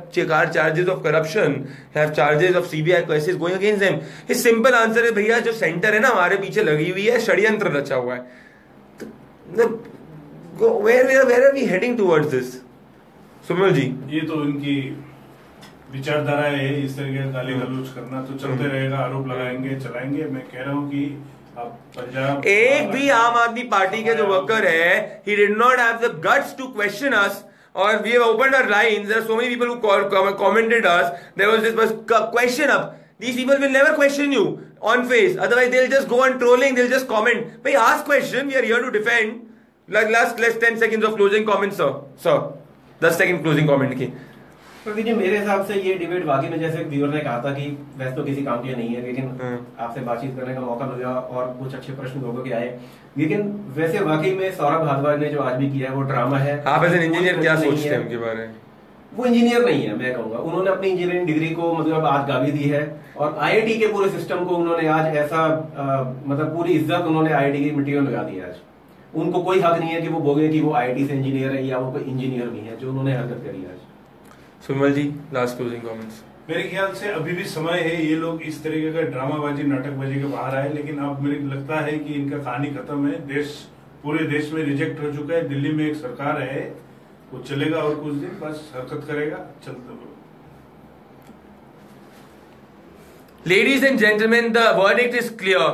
charges of corruption have charges of CBI cases going against them his simple answer है भैया जो centre है ना हमारे पीछे लगी हुई है षड्यंत्र रचा हुआ है। Where where are we heading towards this Subimal ji ये तो इनकी विचारधारा है इस तरह के गाली गलौज करना तो चलते रहेगा आरोप लगाएँगे चलाएँगे मैं कह रहा हूँ कि पंजाब एक भी आम आदमी पार्टी के जो वर्कर है he did not have the guts to question us or we have opened our lines there are so many people who call, com- commented us there was this was question up these people will never question you on face otherwise they'll just go on trolling they'll just comment but ask question we are here to defend like last less 10 seconds of closing comments sir sir 10 second closing comment की क्योंकि जी मेरे हिसाब से ये debate वाकई में जैसे viewer ने कहा था कि वैसे तो किसी काम की नहीं है लेकिन हम्म। आपसे बातचीत करने का मौका मिला और कुछ अच्छे प्रश्न लोगों के आए लेकिन वैसे वाकई में सौरभ भारद्वाज ने जो आज भी किया है वो ड्रामा है आप एज एन इंजीनियर क्या सोचते हैं उनके बारे में वो इंजीनियर नहीं है मैं कहूँगा। उन्होंने अपनी इंजीनियरिंग डिग्री को मतलब आज गाली दी है और आईआईटी के पूरे सिस्टम को उन्होंने आज ऐसा मतलब पूरी इज़्ज़त उन्होंने आईआईटी की मिट्टी में लगा दी है आज। उनको कोई हक नहीं है कि वो बोले कि वो आईआईटी से इंजीनियर है या वो कोई इंजीनियर भी है जो उन्होंने हरकत करी आज। Subimal ji last closing comments मेरे ख्याल से अभी भी समय है ये लोग इस तरीके का ड्रामाबाजी नाटकबाजी के बाहर आए लेकिन अब मुझे लगता है कि इनका कहानी खत्म है। देश पूरे देश में रिजेक्ट हो चुका है। दिल्ली में एक सरकार है वो चलेगा और कुछ दिन बस हरकत करेगा चलते Ladies and gentlemen, the verdict is clear.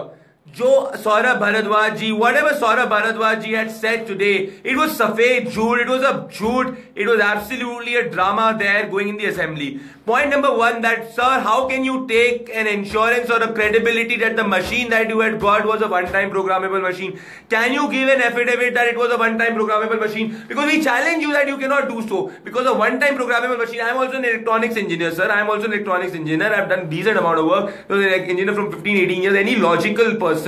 Joe Saurabh Bharadwaj whatever Saurabh Bharadwaj had said today, it was safed jhoot, it was a jhoot, it was absolutely a drama there going in the assembly. Point number one that, sir, how can you take an insurance or a credibility that the machine that you had got was a one-time programmable machine? Can you give an affidavit that it was a one-time programmable machine? Because we challenge you that you cannot do so. Because a one-time programmable machine, I am also an electronics engineer, sir. I am also an electronics engineer. I have done decent amount of work. An engineer from 15, 18 years. Any logical person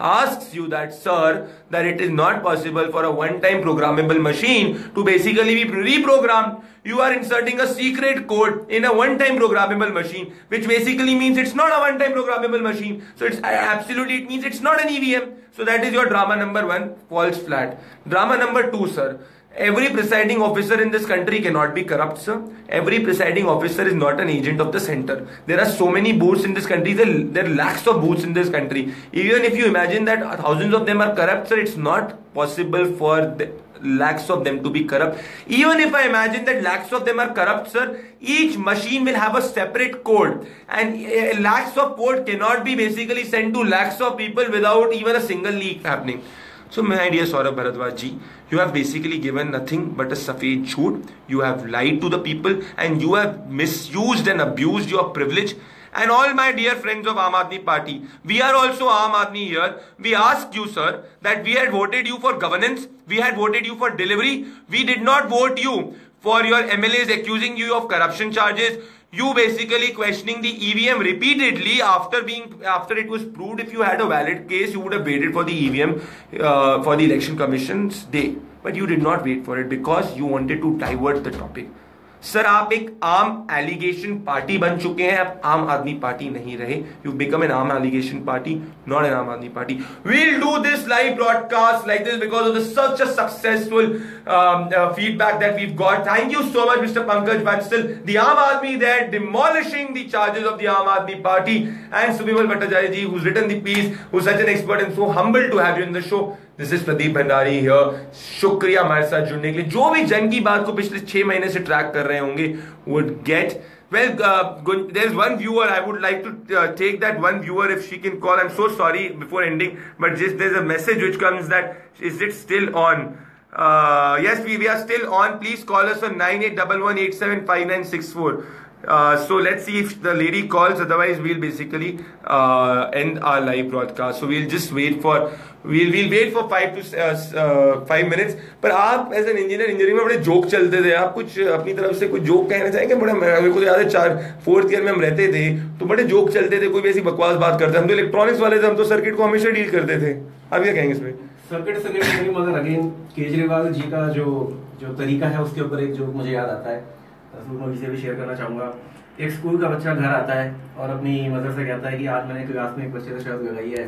asks you that, sir, that it is not possible for a one-time programmable machine to basically be reprogrammed. You are inserting a secret code in a one-time programmable machine, which basically means it's not a one-time programmable machine. So it's absolutely, it means it's not an EVM. So that is your drama number one, false flat. Drama number two, sir. Every presiding officer in this country cannot be corrupt, sir. Every presiding officer is not an agent of the center. There are so many booths in this country. There, are lakhs of booths in this country. Even if you imagine that thousands of them are corrupt, sir, it's not possible for the, lakhs of them to be corrupt. Even if I imagine that lakhs of them are corrupt, sir, each machine will have a separate code, and uh, lakhs of code cannot be basically sent to lakhs of people without even a single leak happening. So, my dear Saurabh Bharadwaj ji, you have basically given nothing but a safed jhoot. You have lied to the people and you have misused and abused your privilege. And all my dear friends of Aam Aadmi Party, we are also Aam Aadmi here. We ask you, sir, that we had voted you for governance, we had voted you for delivery. We did not vote you for your MLAs accusing you of corruption charges you basically questioning the EVM repeatedly after being after it was proved if you had a valid case you would have waited for the EVM uh, for the election commission's day. But you did not wait for it because you wanted to divert the topic sir आप एक Aam allegation party बन चुके हैं। आप Aam Aadmi party नहीं रहे। You become an Aam allegation party not an Aam Aadmi party we'll do this live broadcast like this because of the such successful feedback that we've got thank you so much mister Pankaj Bansal the Aam Aadmi that demolishing the charges of the Aam Aadmi party and Subimal Bhattacharya ji who's written the piece an expert and so humble to have you in the show this is Pradeep Bhandari here शुक्रिया हमारे साथ जुड़ने के लिए। जो भी जंग की बात को पिछले छह महीने से ट्रैक कर रहे होंगे would get well there is one viewer I would like to take that one viewer if she can call I am so sorry before ending but just there is a message which comes that is it still on yes we we are still on please call us nine eight double one eight seven five nine six four Uh, so let's see if the lady calls. Otherwise, we'll basically uh, end our live broadcast. So we'll just wait for we'll we'll wait for five to uh, uh, five minutes. पर आप as an engineer engineering में बड़े joke चलते थे आप कुछ अपनी तरफ़ से कुछ जोक कहना चाहेंगे बड़ा मेरे को तो याद है चार फोर्थ ईयर में हम रहते थे तो बड़े जोक चलते थे कोई भी ऐसी बकवास बात करते हम तो इलेक्ट्रॉनिक्स वाले थे हम तो सर्किट को हमेशा डील करते थे आप क्या कहेंगे इस पर सर्किट मगर अगेन केजरीवाल जी का जो जो तरीका है उसके ऊपर एक जो मुझे याद आता है मैं इसे भी शेयर करना चाहूँगा। एक स्कूल का बच्चा घर आता है और अपनी मदर से कहता है कि आज मैंने क्लास में एक बच्चे से शर्त लगाई है।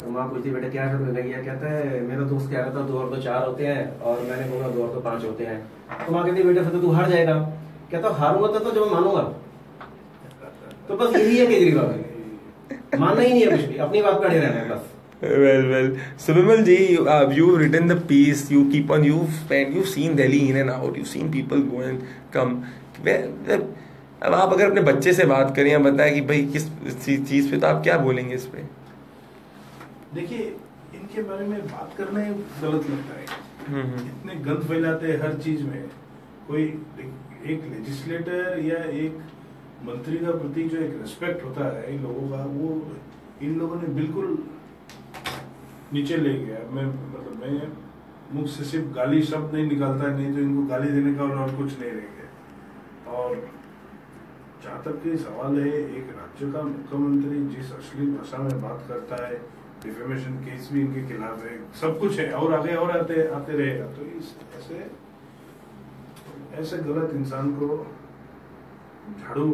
तो माँ पूछती बेटा क्या शर्त लगाई है? कहता है मेरा दोस्त कह रहा था दो और दो चार होते हैं और मैंने बोला दो और दो पाँच होते हैं। तो माँ कहती बेटा फिर तो तू हार जाएगा। कहता हारूँगा तो, तो जो मानूँगा। तो बस यही है केजरीवाल। मानना ही नहीं है कुछ भी अपनी बात पर रहना है बस। Well, well. So, Bimal ji, you, uh, you've written the piece. You keep on. You've spent. You've seen Delhi in and out. You've seen people go and come. Where, अब आप अगर अपने बच्चे से बात करें या बताएँ कि भाई किस चीज़ पे तो आप क्या बोलेंगे इस पे देखिए इनके बारे में बात करना ही गलत लगता है हम्म, हम्म। इतने गंद फैलाते हैं हर चीज़ में कोई एक लेजिस्लेटर या एक मंत्री का प्रति जो एक रिस्पेक्ट होता है इन लोगों का वो इन लोगों ने बिल्कुल नीचे ले गया मैं मतलब मैं मुख से सिर्फ़ गाली शब्द नहीं निकालता है नहीं तो इनको गाली देने का और कुछ नहीं रह गया और जहाँ तक कि सवाल है, एक राज्य का मुख्यमंत्री जिस असली भाषा में बात करता है, डिफेमेशन केस भी इनके खिलाफ है, सब कुछ है, और आगे और आते आते रहेगा। तो इस, ऐसे ऐसे गलत इंसान को झाड़ू,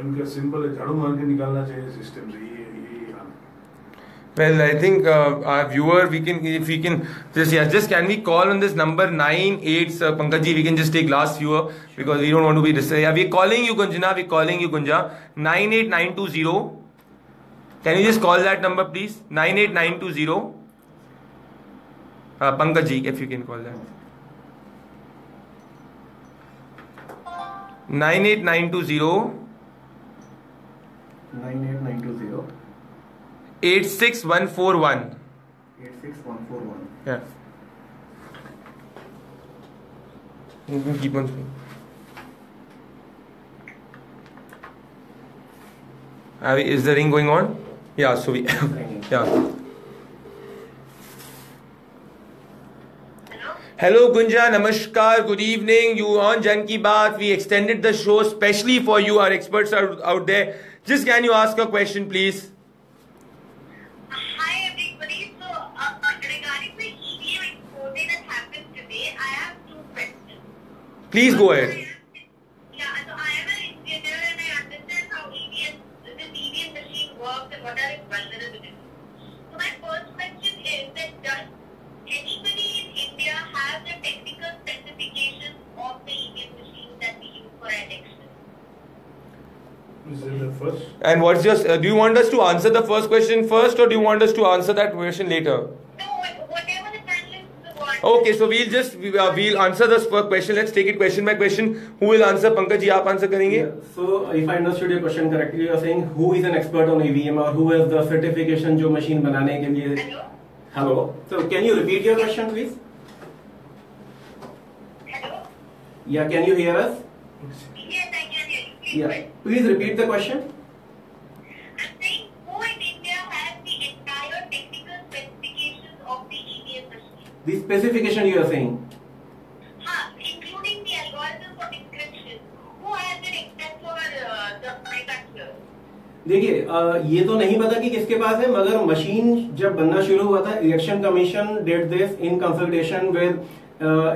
इनका सिंपल है, झाड़ू मार के निकालना चाहिए, सिस्टम से। ये Well, I think uh, our viewer, we can, if we can, just yeah, just can we call on this number nine eight, uh, Pankaj we can just take last viewer because we don't want to be this. Yeah, we're calling you Gunjana, we're calling you Gunja nine eight nine two zero. Can you just call that number, please? Nine eight nine two zero. Uh, Pankaj if you can call that. Nine eight nine two zero. Nine eight nine two zero. 86141. 86141. Yeah. You can keep on saying. Is the ring going on? Yeah, so we. yeah. Hello Gunja, Namaskar, good evening. You on Jan Ki Baat. We extended the show specially for you. Our experts are out there. Just can you ask a question, please? Please go ahead. Yeah, so I am an engineer and I understand how EVM, this EVM machine works and what are its vulnerabilities. So my first question is that does anybody in India have the technical specifications of the EVM machine that we use for elections? Is it the first? And what's your, uh, do you want us to answer the first question first or do you want us to answer that question later? Okay so we'll just we'll answer this for question let's take it question by question who will answer Pankaj ji आप answer करेंगे so if I understood your question correctly you are saying who is an expert on EVM और who has the certification जो machine बनाने के लिए hello so can you repeat your question please या can you hear us या please repeat the question The specification you are saying. हाँ, including the algorithms of encryption. Who has it except for uh, the manufacturer? देखिए ये तो नहीं पता कि किसके पास है मगर मशीन जब बनना शुरू हुआ था Election Commission did this in consultation with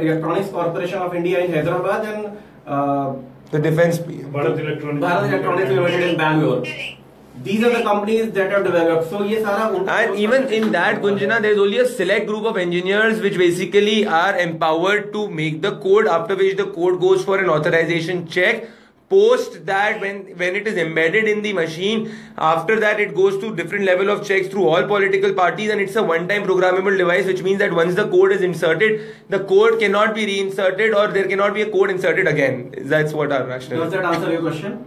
Electronics Corporation of India in Hyderabad and the defence Bharat Electronics Bharat Electronics Limited in Bangalore these are the companies that have developed so ये सारा and even in that Gunjana there is only a select group of engineers which basically are empowered to make the code after which the code goes for an authorization check post that when when it is embedded in the machine after that it goes to different level of checks through all political parties and it's a one time programmable device which means that once the code is inserted the code cannot be reinserted or there cannot be a code inserted again that's what our rationale does that answer your question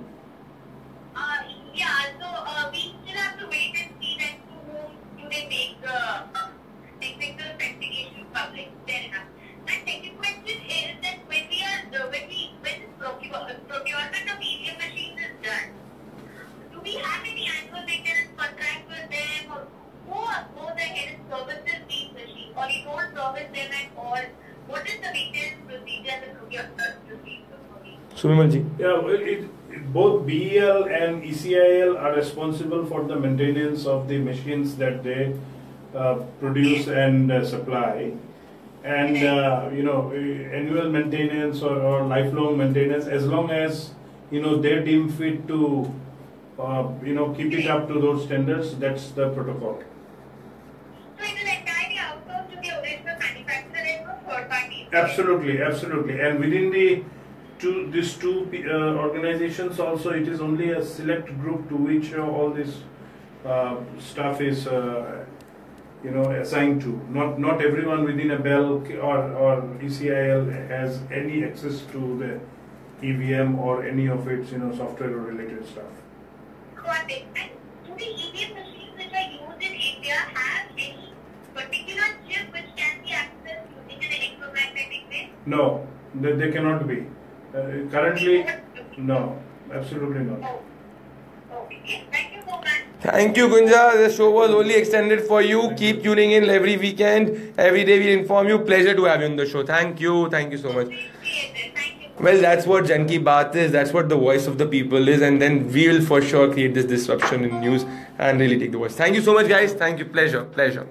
Procedure? Ji. Yeah, well, it, it, both BEL and ECIL are responsible for the maintenance of the machines that they uh, produce and uh, supply. And, uh, you know, uh, annual maintenance or, or lifelong maintenance, as long as, you know, they deem fit to, uh, you know, keep it up to those standards, that's the protocol. So it is entirely outsourced to the original manufacturer and no third party. Absolutely, absolutely. And within the two, these two uh, organizations also, it is only a select group to which uh, all this uh, stuff is, uh, you know, assigned to. Not not everyone within a Bell or or ECIL has any access to the EVM or any of its, you know, software related stuff. Got it. And do the EVM machines which are used in India have any particular chip which can be accessed using an electromagnetic wave? No, they, they cannot be. Uh, currently, no, absolutely not. Okay. Thank you so much. Thank you, Gunja. The show was only extended for you. Keep tuning in every weekend. Every day we inform you. Pleasure to have you on the show. Thank you. Thank you so much. Thank you. Well, that's what Jan Ki Baat is. That's what the voice of the people is. And then we will for sure create this disruption in news and really take the voice. Thank you so much, guys. Thank you. Pleasure. Pleasure.